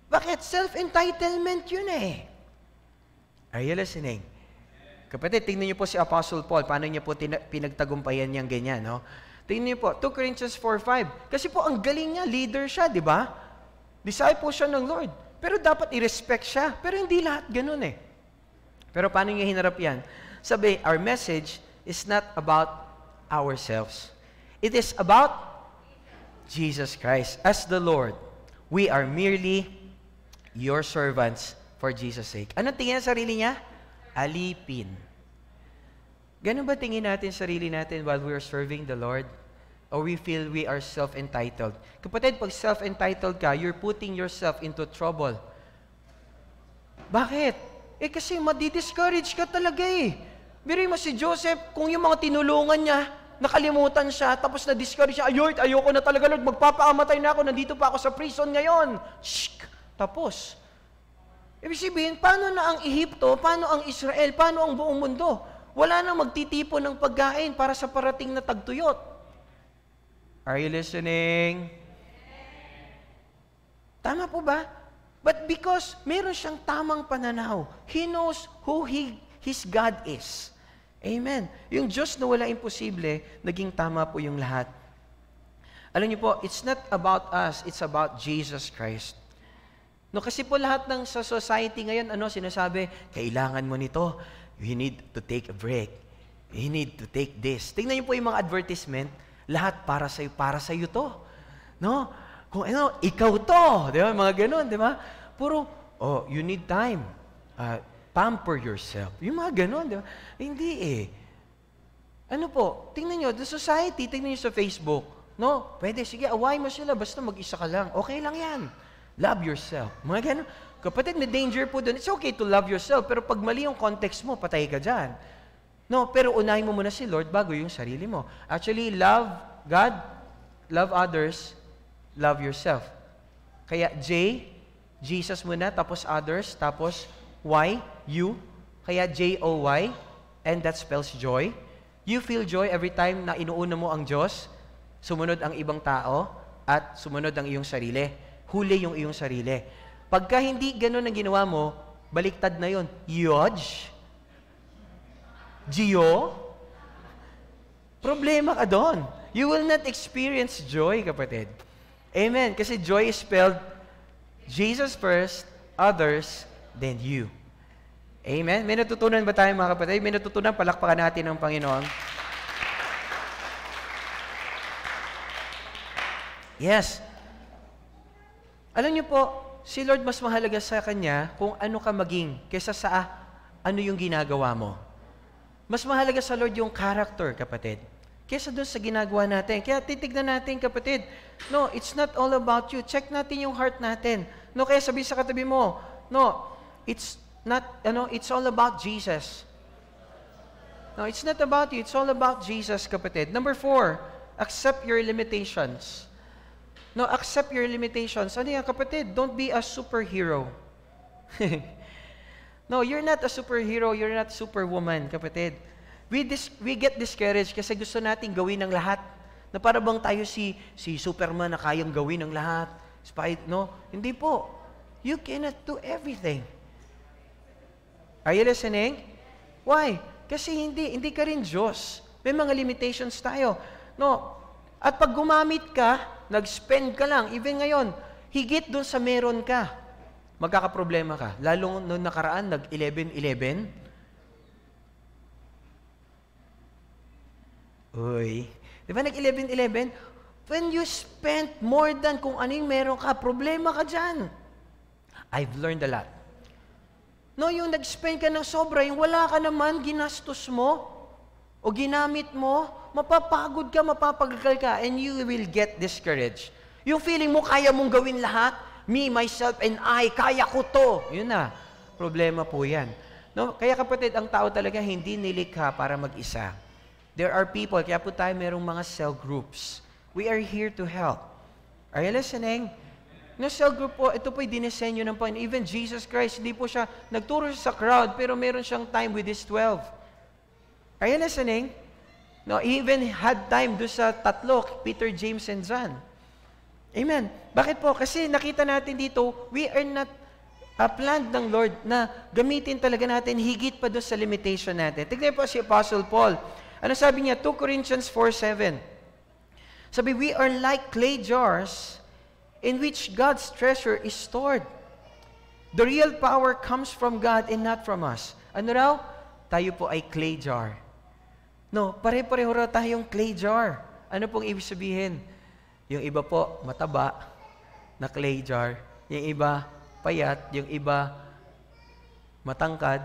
Speaker 1: Bakit? Self-entitlement yun eh. Are you listening? Kapatid, tingnan niyo po si Apostle Paul, paano niya po pinagtagumpayan niyang ganyan, no? Tingnan niyo po, 2 Corinthians 4.5. Kasi po, ang galing niya, leader siya, di ba? Disciple siya ng Lord. Pero dapat i-respect siya. Pero hindi lahat ganun eh. Pero paano niya hinarap yan? Sabi, our message is not about ourselves. It is about Jesus Christ as the Lord. We are merely your servants for Jesus' sake. Ano tingin sa sarili niya? Alipin. Ganun ba tingin natin sarili natin while we are serving the Lord? Or we feel we are self-entitled? Kapatid, pag self-entitled ka, you're putting yourself into trouble. Bakit? Eh kasi madi-discourage ka talaga eh. Biri mo si Joseph, kung yung mga tinulungan niya, nakalimutan siya, tapos na-discourage siya, ayoy, ayoko na talaga, Lord, magpapaamatay na ako, nandito pa ako sa prison ngayon. Shh! Tapos. Ibig sabihin, paano na ang Ehipto, paano ang Israel, paano ang buong mundo? Wala nang magtitipo ng pagkain para sa parating na tagtuyot. Are you listening? Tama po ba? But because meron siyang tamang pananaw, He knows who he, His God is. Amen. Yung Diyos na wala imposible, naging tama po yung lahat. Alam niyo po, it's not about us, it's about Jesus Christ. No, kasi po lahat ng sa society ngayon, ano, sinasabi, kailangan mo nito. You need to take a break. You need to take this. Tingnan niyo po yung mga advertisement, lahat para sa para sa iyo to. No? Kung ano, ikaw to, 'di ba? Mga ganoon, 'di ba? Puro oh, you need time. Uh, pamper yourself. Yung mga ganoon, 'di ba? Hindi eh. Ano po? Tingnan niyo, the society, tingnan niyo sa Facebook. No, pwede, sige, away mo sila, basta mag-isa ka lang. Okay lang yan. Love yourself. Mga ganun. Kapatid, may danger po doon. It's okay to love yourself, pero pag mali yung context mo, patay ka dyan. No, pero unahin mo muna si Lord bago yung sarili mo. Actually, love God, love others, love yourself. Kaya J, Jesus muna, tapos others, tapos Y, you. Kaya J-O-Y, and that spells joy. You feel joy every time na inuuna mo ang Diyos, sumunod ang ibang tao, at sumunod ang iyong sarili huli yung iyong sarili. Pagka hindi ganun ang ginawa mo, baliktad na yon. Yodge? Gio? Problema ka doon. You will not experience joy, kapatid. Amen. Kasi joy is spelled Jesus first, others, then you. Amen. May natutunan ba tayo mga kapatid? May natutunan, palakpakan natin ang Panginoon. Yes. Alam niyo po, si Lord mas mahalaga sa Kanya kung ano ka maging kaysa sa ah, ano yung ginagawa mo. Mas mahalaga sa Lord yung character, kapatid. Kaysa doon sa ginagawa natin. Kaya titignan natin, kapatid, no, it's not all about you. Check natin yung heart natin. No, kaya sabi sa katabi mo, no, it's not, ano, it's all about Jesus. No, it's not about you. It's all about Jesus, kapatid. Number four, accept your limitations. No, accept your limitations. Ano yan, kapatid? Don't be a superhero. no, you're not a superhero. You're not superwoman, kapatid. We, dis- we get discouraged kasi gusto nating gawin ng lahat. Na para bang tayo si, si Superman na kayang gawin ng lahat. Spy, no? Hindi po. You cannot do everything. Are you listening? Why? Kasi hindi, hindi ka rin Diyos. May mga limitations tayo. No, at pag gumamit ka, nag-spend ka lang, even ngayon, higit dun sa meron ka, magkakaproblema ka. Lalo noong nakaraan, nag-11-11. Uy. Di ba nag-11-11? When you spent more than kung ano meron ka, problema ka dyan. I've learned a lot. No, yung nag-spend ka ng sobra, yung wala ka naman, ginastos mo, o ginamit mo, mapapagod ka, mapapagal ka, and you will get discouraged. Yung feeling mo, kaya mong gawin lahat, me, myself, and I, kaya ko to. Yun na. Problema po yan. No? Kaya kapatid, ang tao talaga hindi nilikha para mag-isa. There are people, kaya po tayo merong mga cell groups. We are here to help. Are you listening? No cell group po, ito po ay dinisenyo ng Panginoon. Even Jesus Christ, hindi po siya nagturo sa crowd, pero meron siyang time with His 12. Are you listening? No, even had time do sa tatlo, Peter, James, and John. Amen. Bakit po? Kasi nakita natin dito, we are not a plan ng Lord na gamitin talaga natin higit pa doon sa limitation natin. Tignan po si Apostle Paul. Ano sabi niya? 2 Corinthians 4.7 Sabi, we are like clay jars in which God's treasure is stored. The real power comes from God and not from us. Ano raw? Tayo po ay clay jar. No, pare-pareho raw tayong clay jar. Ano pong ibig sabihin? Yung iba po, mataba na clay jar. Yung iba, payat. Yung iba, matangkad.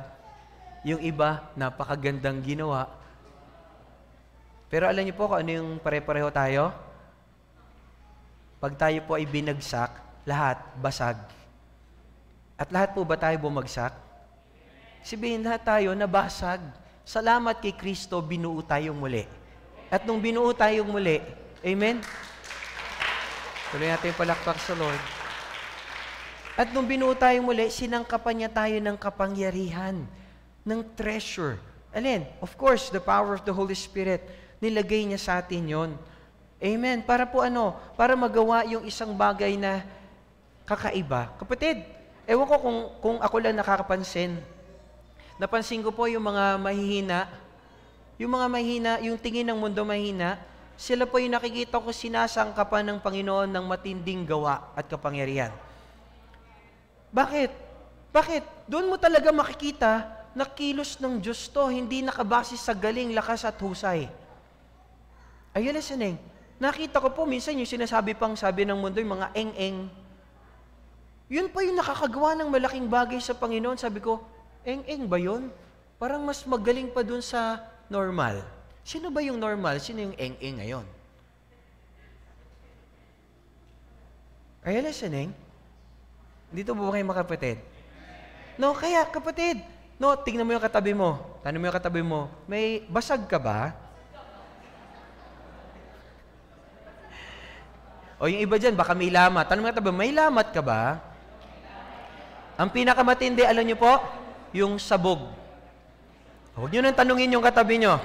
Speaker 1: Yung iba, napakagandang ginawa. Pero alam niyo po kung ano yung pare-pareho tayo? Pag tayo po ay binagsak, lahat basag. At lahat po ba tayo bumagsak? Sabihin lahat tayo nabasag. Salamat kay Kristo, binuo tayong muli. At nung binuo tayong muli, Amen? Tuloy natin palakpak sa Lord. At nung binuo tayo muli, sinangkapan niya tayo ng kapangyarihan, ng treasure. Alin? Of course, the power of the Holy Spirit. Nilagay niya sa atin yon. Amen. Para po ano? Para magawa yung isang bagay na kakaiba. Kapatid, ewan ko kung, kung ako lang nakakapansin. Napansin ko po yung mga mahihina, yung mga mahina, yung tingin ng mundo mahina, sila po yung nakikita ko sinasangkapan ng Panginoon ng matinding gawa at kapangyarihan. Bakit? Bakit? Doon mo talaga makikita na kilos ng Diyos to, hindi nakabase sa galing, lakas at husay. Are you listening? Nakita ko po minsan yung sinasabi pang sabi ng mundo, yung mga eng-eng. Yun pa yung nakakagawa ng malaking bagay sa Panginoon. Sabi ko, eng-eng ba yun? Parang mas magaling pa dun sa normal. Sino ba yung normal? Sino yung eng-eng ngayon? Are you listening? Dito ba kayo makapatid? No, kaya kapatid, no, tingnan mo yung katabi mo. Tanong mo yung katabi mo, may basag ka ba? O yung iba dyan, baka may lamat. Tanong yung katabi, may lamat ka ba? Ang pinakamatindi, alam niyo po, yung sabog. Huwag niyo nang tanungin yung katabi niyo.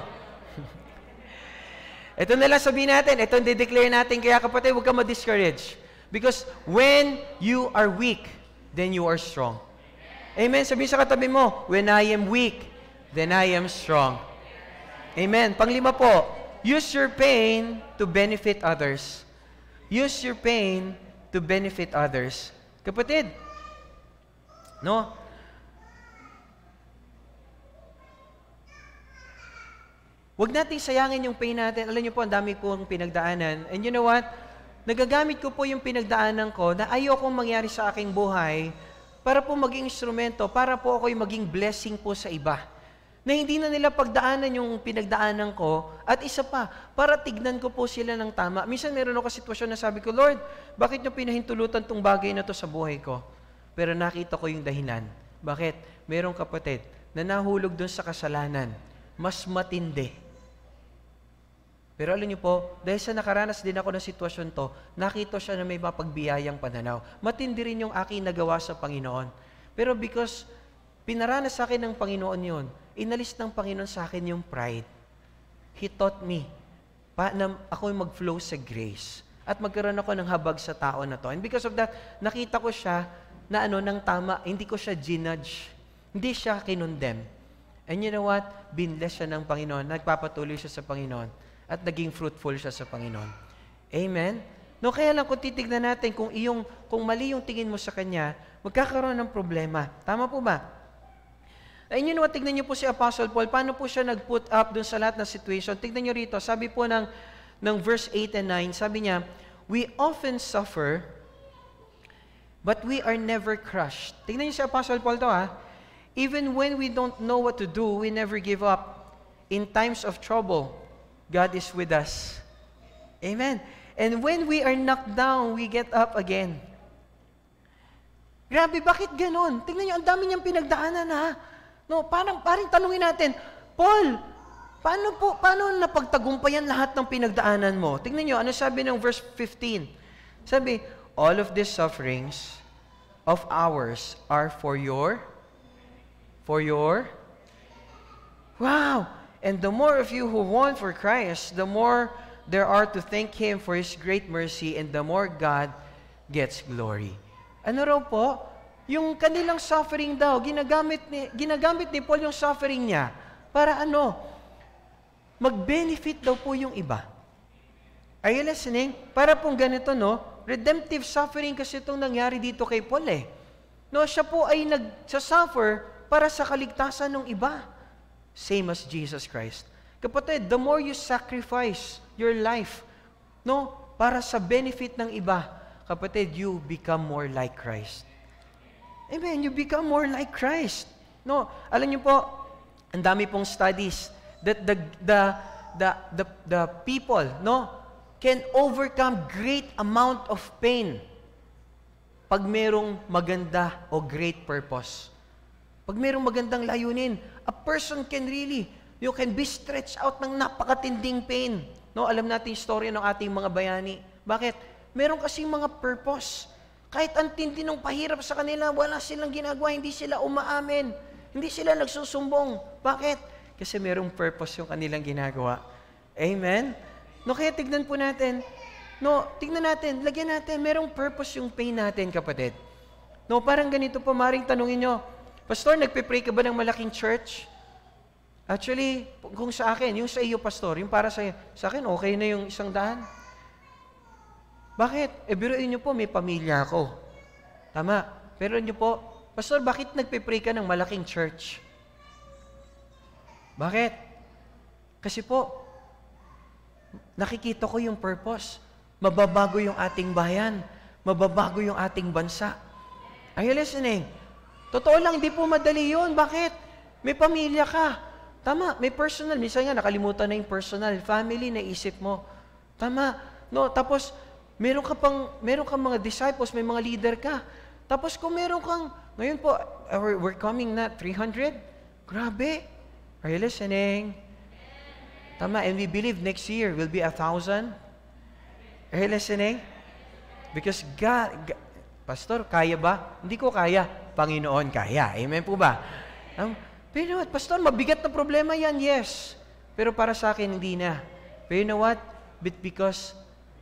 Speaker 1: ito na lang sabihin natin, ito ang declare natin, kaya kapatid, huwag ka ma-discourage. Because when you are weak, then you are strong. Amen. Sabihin sa katabi mo, when I am weak, then I am strong. Amen. Panglima po, use your pain to benefit others. Use your pain to benefit others. Kapatid, no? Huwag nating sayangin yung pain natin. Alam niyo po, ang dami kong pinagdaanan. And you know what? Nagagamit ko po yung pinagdaanan ko na ayokong mangyari sa aking buhay para po maging instrumento, para po ako'y maging blessing po sa iba. Na hindi na nila pagdaanan yung pinagdaanan ko. At isa pa, para tignan ko po sila ng tama. Minsan meron ako sitwasyon na sabi ko, Lord, bakit nyo pinahintulutan tong bagay na to sa buhay ko? Pero nakita ko yung dahilan. Bakit? Merong kapatid na nahulog doon sa kasalanan. Mas matindi pero alam niyo po, dahil sa nakaranas din ako ng sitwasyon to, nakita siya na may mapagbiyayang pananaw. Matindi rin yung aking nagawa sa Panginoon. Pero because pinaranas sa akin ng Panginoon yon, inalis ng Panginoon sa akin yung pride. He taught me pa, na ako mag-flow sa grace. At magkaroon ako ng habag sa tao na to. And because of that, nakita ko siya na ano, ng tama, hindi ko siya ginudge. Hindi siya kinondemn. And you know what? Binless siya ng Panginoon. Nagpapatuloy siya sa Panginoon at naging fruitful siya sa Panginoon. Amen? No, kaya lang kung titignan natin kung iyong kung mali yung tingin mo sa kanya, magkakaroon ng problema. Tama po ba? Ay, yun what, tignan niyo po si Apostle Paul, paano po siya nag-put up dun sa lahat ng situation. Tignan niyo rito, sabi po ng, ng verse 8 and 9, sabi niya, We often suffer, but we are never crushed. Tignan niyo si Apostle Paul to ha. Even when we don't know what to do, we never give up. In times of trouble, God is with us. Amen. And when we are knocked down, we get up again. Grabe, bakit ganon? Tingnan niyo, ang dami niyang pinagdaanan ha. No, parang, parang tanungin natin, Paul, paano po, paano napagtagumpayan lahat ng pinagdaanan mo? Tingnan niyo, ano sabi ng verse 15? Sabi, all of these sufferings of ours are for your, for your, wow, And the more of you who want for Christ, the more there are to thank Him for His great mercy and the more God gets glory. Ano raw po? Yung kanilang suffering daw, ginagamit ni, ginagamit ni Paul yung suffering niya para ano? Mag-benefit daw po yung iba. Are you listening? Para pong ganito, no? Redemptive suffering kasi itong nangyari dito kay Paul eh. No, siya po ay nag-suffer para sa kaligtasan ng iba same as Jesus Christ. Kapatid, the more you sacrifice your life, no, para sa benefit ng iba, kapatid, you become more like Christ. Amen. You become more like Christ. No, alam niyo po, ang dami pong studies that the the the the, the people, no, can overcome great amount of pain pag merong maganda o great purpose. Pag merong magandang layunin, a person can really, you can be stretched out ng napakatinding pain. No, alam natin yung story ng ating mga bayani. Bakit? Meron kasing mga purpose. Kahit ang tindi ng pahirap sa kanila, wala silang ginagawa, hindi sila umaamin. Hindi sila nagsusumbong. Bakit? Kasi merong purpose yung kanilang ginagawa. Amen? No, kaya tignan po natin. No, tignan natin, lagyan natin, merong purpose yung pain natin, kapatid. No, parang ganito po, maring tanungin nyo, Pastor, nagpe-pray ka ba ng malaking church? Actually, kung sa akin, yung sa iyo, Pastor, yung para sa, sa akin, okay na yung isang daan. Bakit? E biruin nyo po, may pamilya ako. Tama. Pero nyo po, Pastor, bakit nagpe-pray ka ng malaking church? Bakit? Kasi po, nakikita ko yung purpose. Mababago yung ating bayan. Mababago yung ating bansa. Are you listening? Totoo lang, di po madali yun. Bakit? May pamilya ka. Tama, may personal. Minsan nga, nakalimutan na yung personal. Family, naisip mo. Tama. No, tapos, meron ka pang, meron kang mga disciples, may mga leader ka. Tapos kung meron kang, ngayon po, uh, we're, coming na 300? Grabe. Are you listening? Tama, and we believe next year will be a thousand. Are you listening? Because God, God, Pastor, kaya ba? Hindi ko kaya. Panginoon kaya. Amen po ba? Um, pero you know what, Pastor, mabigat na problema yan, yes. Pero para sa akin, hindi na. Pero you know what? But because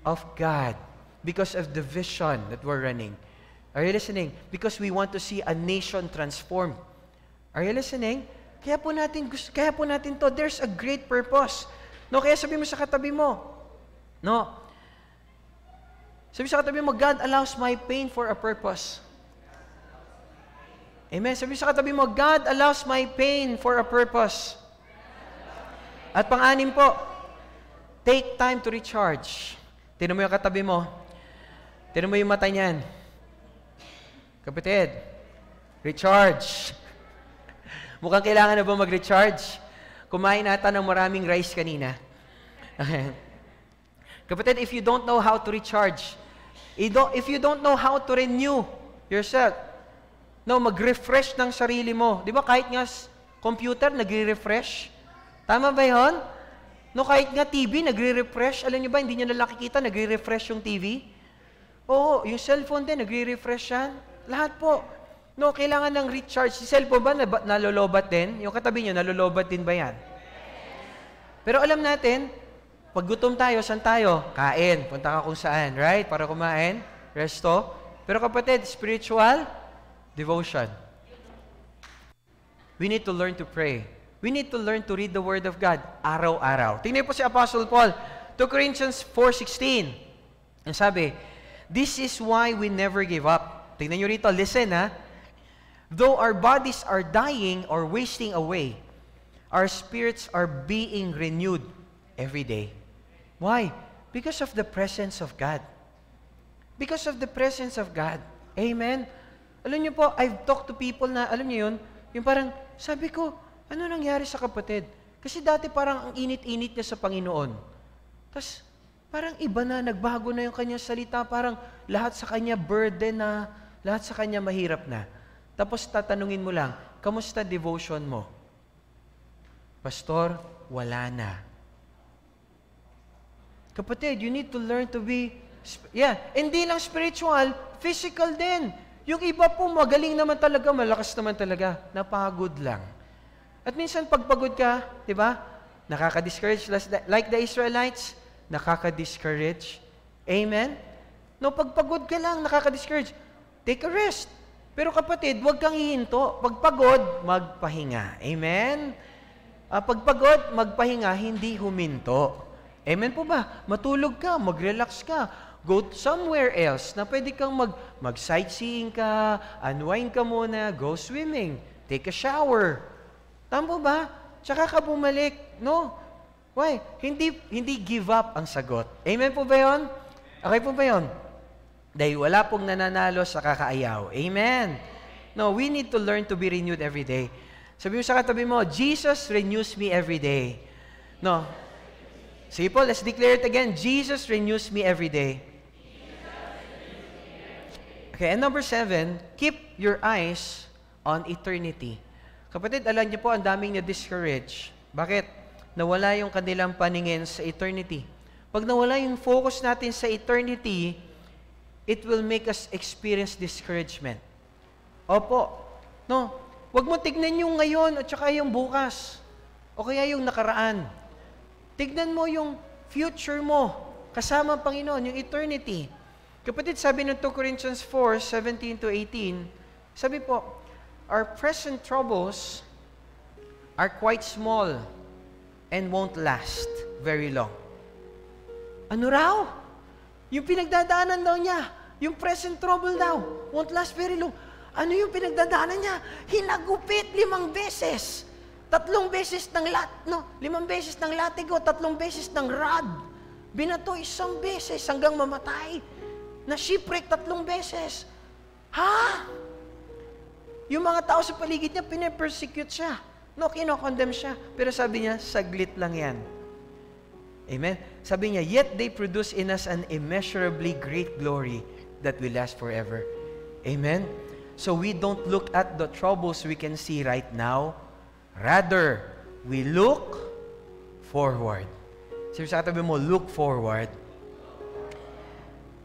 Speaker 1: of God. Because of the vision that we're running. Are you listening? Because we want to see a nation transformed. Are you listening? Kaya po natin, kaya po natin to, there's a great purpose. No, kaya sabi mo sa katabi mo, no, sabi sa katabi mo, God allows my pain for a purpose. Amen. Sabi sa katabi mo, God allows my pain for a purpose. At pang-anim po, take time to recharge. Tinan mo yung katabi mo. Tinan mo yung mata niyan. Kapatid, recharge. Mukhang kailangan na ba mag-recharge? Kumain nata ng maraming rice kanina. Kapatid, if you don't know how to recharge, if you don't know how to renew yourself, no, mag-refresh ng sarili mo. Di ba kahit nga computer, nagre-refresh? Tama ba yun? No, kahit nga TV, nagre-refresh. Alam niyo ba, hindi niyo na nakikita, nagre-refresh yung TV? Oo, yung cellphone din, nagre-refresh yan. Lahat po. No, kailangan ng recharge. Si cellphone ba nalolobat din? Yung katabi nyo, nalolobat din ba yan? Pero alam natin, pag gutom tayo, saan tayo? Kain. Punta ka kung saan, right? Para kumain. Resto. Pero kapatid, spiritual, devotion. We need to learn to pray. We need to learn to read the Word of God araw-araw. Tingnan po si Apostle Paul, 2 Corinthians 4.16. Ang sabi, This is why we never give up. Tingnan nyo rito, listen ha. Though our bodies are dying or wasting away, our spirits are being renewed every day. Why? Because of the presence of God. Because of the presence of God. Amen? Alam niyo po, I've talked to people na, alam niyo yun, yung parang, sabi ko, ano nangyari sa kapatid? Kasi dati parang ang init-init niya sa Panginoon. Tapos, parang iba na, nagbago na yung kanyang salita, parang lahat sa kanya burden na, lahat sa kanya mahirap na. Tapos tatanungin mo lang, kamusta devotion mo? Pastor, wala na. Kapatid, you need to learn to be, yeah, hindi lang spiritual, physical din. Yung iba po, magaling naman talaga, malakas naman talaga, napagod lang. At minsan, pagpagod ka, di ba, nakaka-discourage, like the Israelites, nakaka-discourage. Amen? No, pagpagod ka lang, nakaka-discourage. Take a rest. Pero kapatid, huwag kang hihinto. Pagpagod, magpahinga. Amen? Uh, pagpagod, magpahinga, hindi huminto. Amen po ba? Matulog ka, mag-relax ka, go somewhere else na pwede kang mag, mag-sightseeing ka, unwind ka muna, go swimming, take a shower. Tama ba? Tsaka ka bumalik. No? Why? Hindi, hindi give up ang sagot. Amen po ba yon? Okay po ba yon? Dahil wala pong nananalo sa kakaayaw. Amen. No, we need to learn to be renewed every day. Sabi mo sa katabi mo, Jesus renews me every day. No. Sige po, let's declare it again. Jesus renews me every day. Okay, and number seven, keep your eyes on eternity. Kapatid, alam niyo po, ang daming na-discourage. Bakit? Nawala yung kanilang paningin sa eternity. Pag nawala yung focus natin sa eternity, it will make us experience discouragement. Opo. No, wag mo tignan yung ngayon at saka yung bukas. O kaya yung nakaraan. Tignan mo yung future mo kasama ang Panginoon, yung eternity. Kapatid, sabi ng 2 Corinthians 4, 17 to 18, sabi po, Our present troubles are quite small and won't last very long. Ano raw? Yung pinagdadaanan daw niya, yung present trouble daw, won't last very long. Ano yung pinagdadaanan niya? Hinagupit limang beses. Tatlong beses ng lat, no? Limang beses ng latigo, tatlong beses ng rod. Binato isang beses hanggang mamatay. Na shipwreck tatlong beses. Ha? Yung mga tao sa paligid niya, pinapersecute siya. No, kinokondemn siya. Pero sabi niya, saglit lang yan. Amen? Sabi niya, yet they produce in us an immeasurably great glory that will last forever. Amen? So we don't look at the troubles we can see right now, Rather, we look forward. Sabi sa katabi mo, look forward.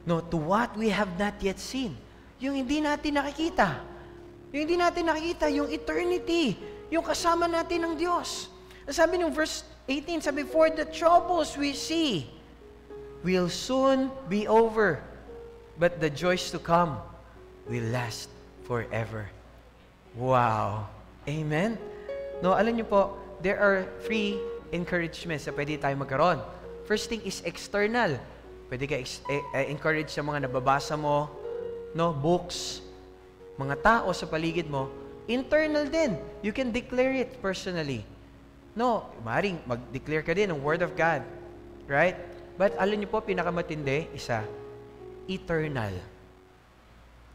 Speaker 1: No, to what we have not yet seen. Yung hindi natin nakikita. Yung hindi natin nakikita, yung eternity. Yung kasama natin ng Diyos. Sabi ng verse 18, sabi, For the troubles we see will soon be over, but the joys to come will last forever. Wow. Amen? No, alam niyo po, there are three encouragements na pwede tayo magkaroon. First thing is external. Pwede ka ex- eh, encourage sa mga nababasa mo, no, books, mga tao sa paligid mo. Internal din. You can declare it personally. No, maaaring mag-declare ka din ng Word of God. Right? But alam niyo po, pinakamatindi, isa, eternal.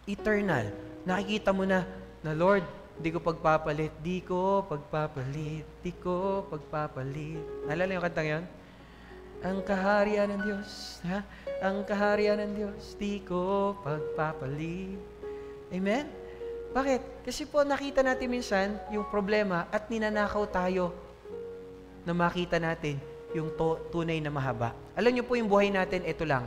Speaker 1: Eternal. Nakikita mo na, na Lord, Di ko pagpapalit, di ko pagpapalit, di ko pagpapalit. Naalala yung kantang yon? Ang kaharian ng Diyos, ha? Ang kaharian ng Diyos, di ko pagpapalit. Amen? Bakit? Kasi po nakita natin minsan yung problema at ninanakaw tayo na makita natin yung to, tunay na mahaba. Alam niyo po yung buhay natin, ito lang.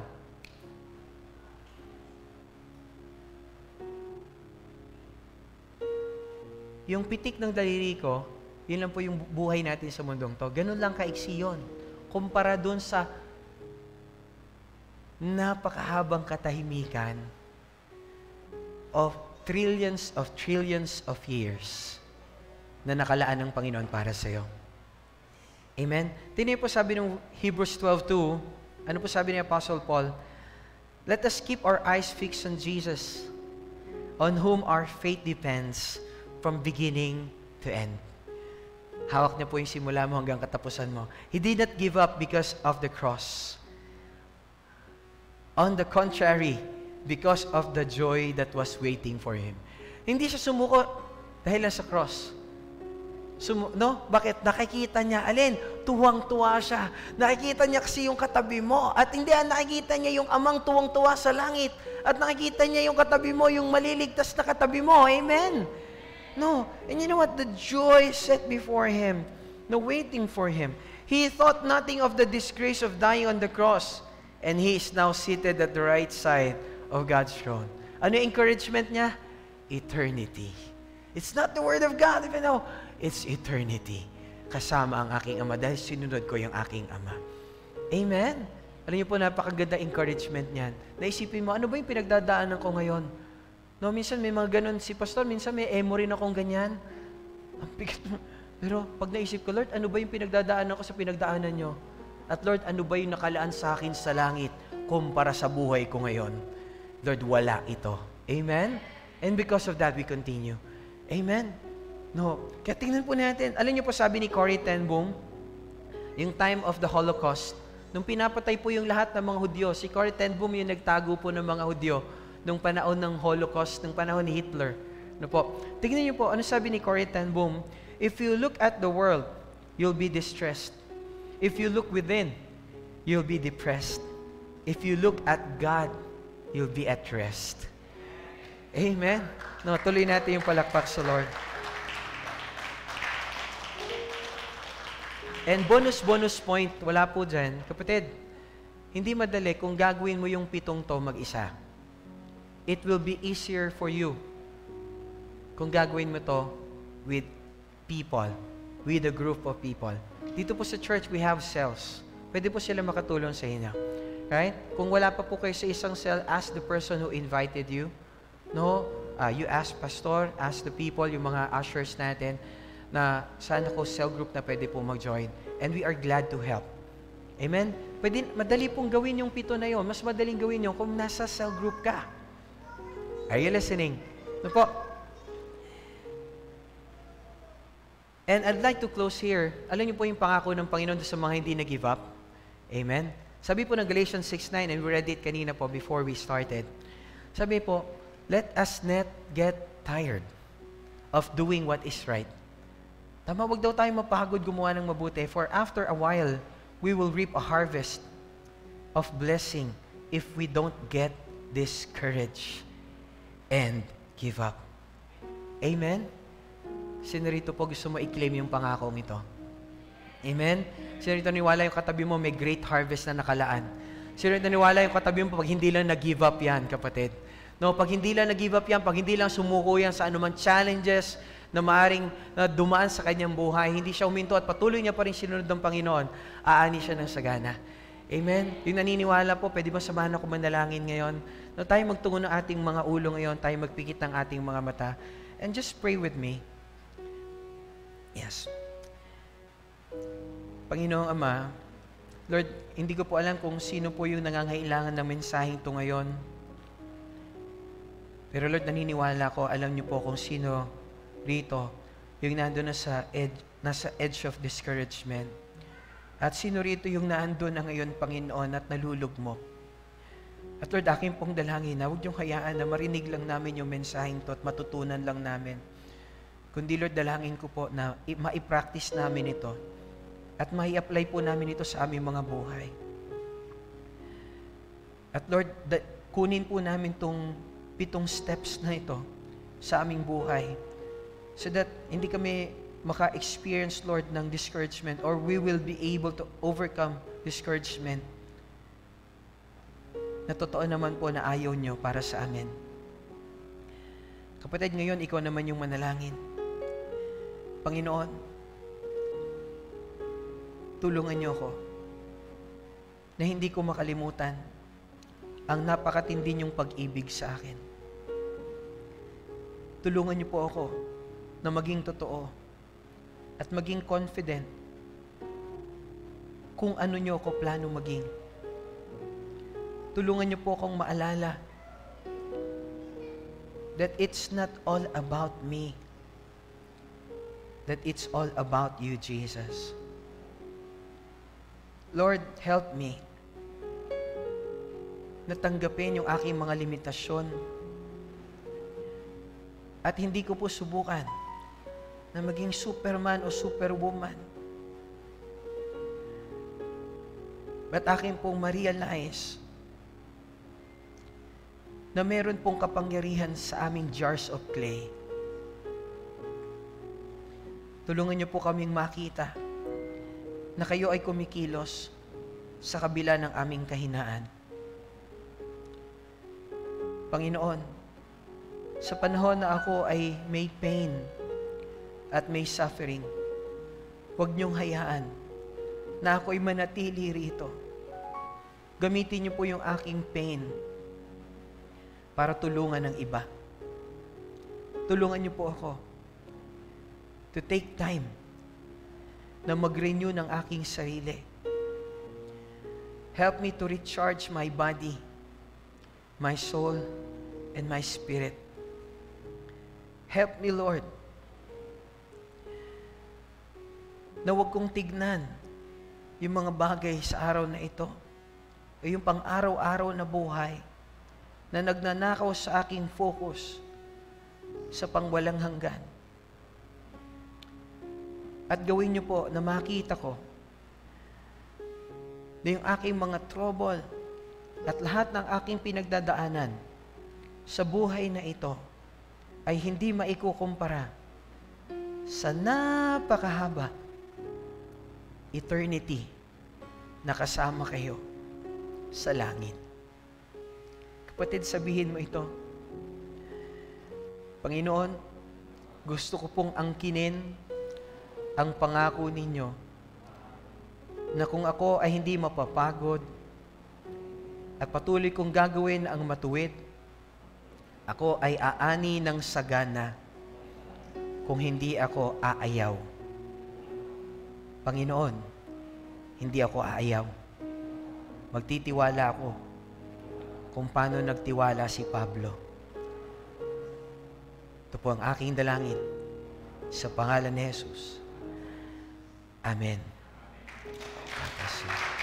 Speaker 1: Yung pitik ng daliri ko, yun lang po yung buhay natin sa mundong to. Ganun lang kaiksi yun. Kumpara dun sa napakahabang katahimikan of trillions of trillions of years na nakalaan ng Panginoon para sa iyo. Amen? Tinay po sabi ng Hebrews 12.2, ano po sabi ni Apostle Paul? Let us keep our eyes fixed on Jesus, on whom our faith depends, from beginning to end. Hawak niya po yung simula mo hanggang katapusan mo. He did not give up because of the cross. On the contrary, because of the joy that was waiting for him. Hindi siya sumuko dahil lang sa cross. Sumu no? Bakit? Nakikita niya, alin, tuwang-tuwa siya. Nakikita niya kasi yung katabi mo. At hindi, ah, nakikita niya yung amang tuwang-tuwa sa langit. At nakikita niya yung katabi mo, yung maliligtas na katabi mo. Amen? No. And you know what? The joy set before him, no waiting for him. He thought nothing of the disgrace of dying on the cross. And he is now seated at the right side of God's throne. Ano encouragement niya? Eternity. It's not the Word of God, even though it's eternity. Kasama ang aking Ama dahil sinunod ko yung aking Ama. Amen? Alam niyo po, napakaganda encouragement niyan. Naisipin mo, ano ba yung pinagdadaanan ko ngayon? No, minsan may mga ganun si pastor, minsan may emo rin akong ganyan. Ang bigat mo. Pero pag naisip ko, Lord, ano ba yung pinagdadaanan ko sa pinagdaanan nyo? At Lord, ano ba yung nakalaan sa akin sa langit kumpara sa buhay ko ngayon? Lord, wala ito. Amen? And because of that, we continue. Amen? No. Kaya tingnan po natin. Alam niyo po sabi ni Corrie ten Boom, yung time of the Holocaust, nung pinapatay po yung lahat ng mga Hudyo, si Corrie ten Boom yung nagtago po ng mga Hudyo nung panahon ng Holocaust, nung panahon ni Hitler. No po. Tingnan niyo po, ano sabi ni Corrie ten Boom? If you look at the world, you'll be distressed. If you look within, you'll be depressed. If you look at God, you'll be at rest. Amen. No, tuloy natin yung palakpak sa Lord. And bonus, bonus point, wala po dyan. Kapatid, hindi madali kung gagawin mo yung pitong to mag-isa. it will be easier for you kung gagawin mo to with people, with a group of people. Dito po sa church, we have cells. Pwede po sila makatulong sa inyo. Right? Kung wala pa po kayo sa isang cell, ask the person who invited you. No? Uh, you ask pastor, ask the people, yung mga ushers natin, na saan ako cell group na pwede po mag-join. And we are glad to help. Amen? Pwede, madali pong gawin yung pito na yon. Mas madaling gawin yung kung nasa cell group ka. Are you listening? No po? And I'd like to close here. Alam niyo po yung pangako ng Panginoon sa mga hindi nag-give up? Amen? Sabi po ng Galatians 6.9, and we read it kanina po before we started. Sabi po, let us not get tired of doing what is right. Tama, wag daw tayo mapagod gumawa ng mabuti, for after a while, we will reap a harvest of blessing if we don't get discouraged and give up. Amen? Sino rito po gusto mo i-claim yung pangakong ito? Amen? Sino rito niwala yung katabi mo may great harvest na nakalaan? Sino rito niwala yung katabi mo pag hindi lang nag-give up yan, kapatid? No, pag hindi lang nag-give up yan, pag hindi lang sumuko yan sa anumang challenges na maaring na dumaan sa kanyang buhay, hindi siya uminto at patuloy niya pa rin sinunod ng Panginoon, aani siya ng sagana. Amen? Yung naniniwala po, pwede ba samahan ako manalangin ngayon? No, tayo magtungo ng ating mga ulo ngayon, tayo magpikit ng ating mga mata. And just pray with me. Yes. Panginoong Ama, Lord, hindi ko po alam kung sino po yung nangangailangan ng mensaheng to ngayon. Pero Lord, naniniwala ko, alam niyo po kung sino rito yung nandun na sa edge, nasa edge of discouragement. At sino rito yung naandun na ngayon, Panginoon, at nalulog mo. At Lord, aking pong dalangin na huwag niyong hayaan na marinig lang namin yung mensaheng to at matutunan lang namin Kundi Lord, dalangin ko po na ma-practice namin ito at mai-apply po namin ito sa aming mga buhay. At Lord, da- kunin po namin itong pitong steps na ito sa aming buhay so that hindi kami maka-experience, Lord, ng discouragement or we will be able to overcome discouragement na totoo naman po na ayaw nyo para sa amin. Kapatid, ngayon, ikaw naman yung manalangin. Panginoon, tulungan niyo ako na hindi ko makalimutan ang napakatindi niyong pag-ibig sa akin. Tulungan niyo po ako na maging totoo at maging confident kung ano niyo ako plano maging. Tulungan niyo po akong maalala that it's not all about me that it's all about you, Jesus. Lord, help me natanggapin yung aking mga limitasyon at hindi ko po subukan na maging superman o superwoman. But akin pong ma-realize na meron pong kapangyarihan sa aming jars of clay Tulungan niyo po kaming makita na kayo ay kumikilos sa kabila ng aming kahinaan. Panginoon, sa panahon na ako ay may pain at may suffering, huwag niyong hayaan na ako ay manatili rito. Gamitin niyo po yung aking pain para tulungan ng iba. Tulungan niyo po ako to take time na mag-renew ng aking sarili. Help me to recharge my body, my soul, and my spirit. Help me, Lord, na huwag kong tignan yung mga bagay sa araw na ito o yung pang-araw-araw na buhay na nagnanakaw sa aking focus sa pangwalang hanggan. At gawin niyo po na makita ko na yung aking mga trouble at lahat ng aking pinagdadaanan sa buhay na ito ay hindi maikukumpara sa napakahaba eternity na kasama kayo sa langit. Kapatid, sabihin mo ito,
Speaker 2: Panginoon, gusto ko pong angkinin ang pangako ninyo na kung ako ay hindi mapapagod at patuloy kong gagawin ang matuwid, ako ay aani ng sagana kung hindi ako aayaw. Panginoon, hindi ako aayaw. Magtitiwala ako kung paano nagtiwala si Pablo. Ito po ang aking dalangin sa pangalan ni Jesus. Amen. Dankeschön.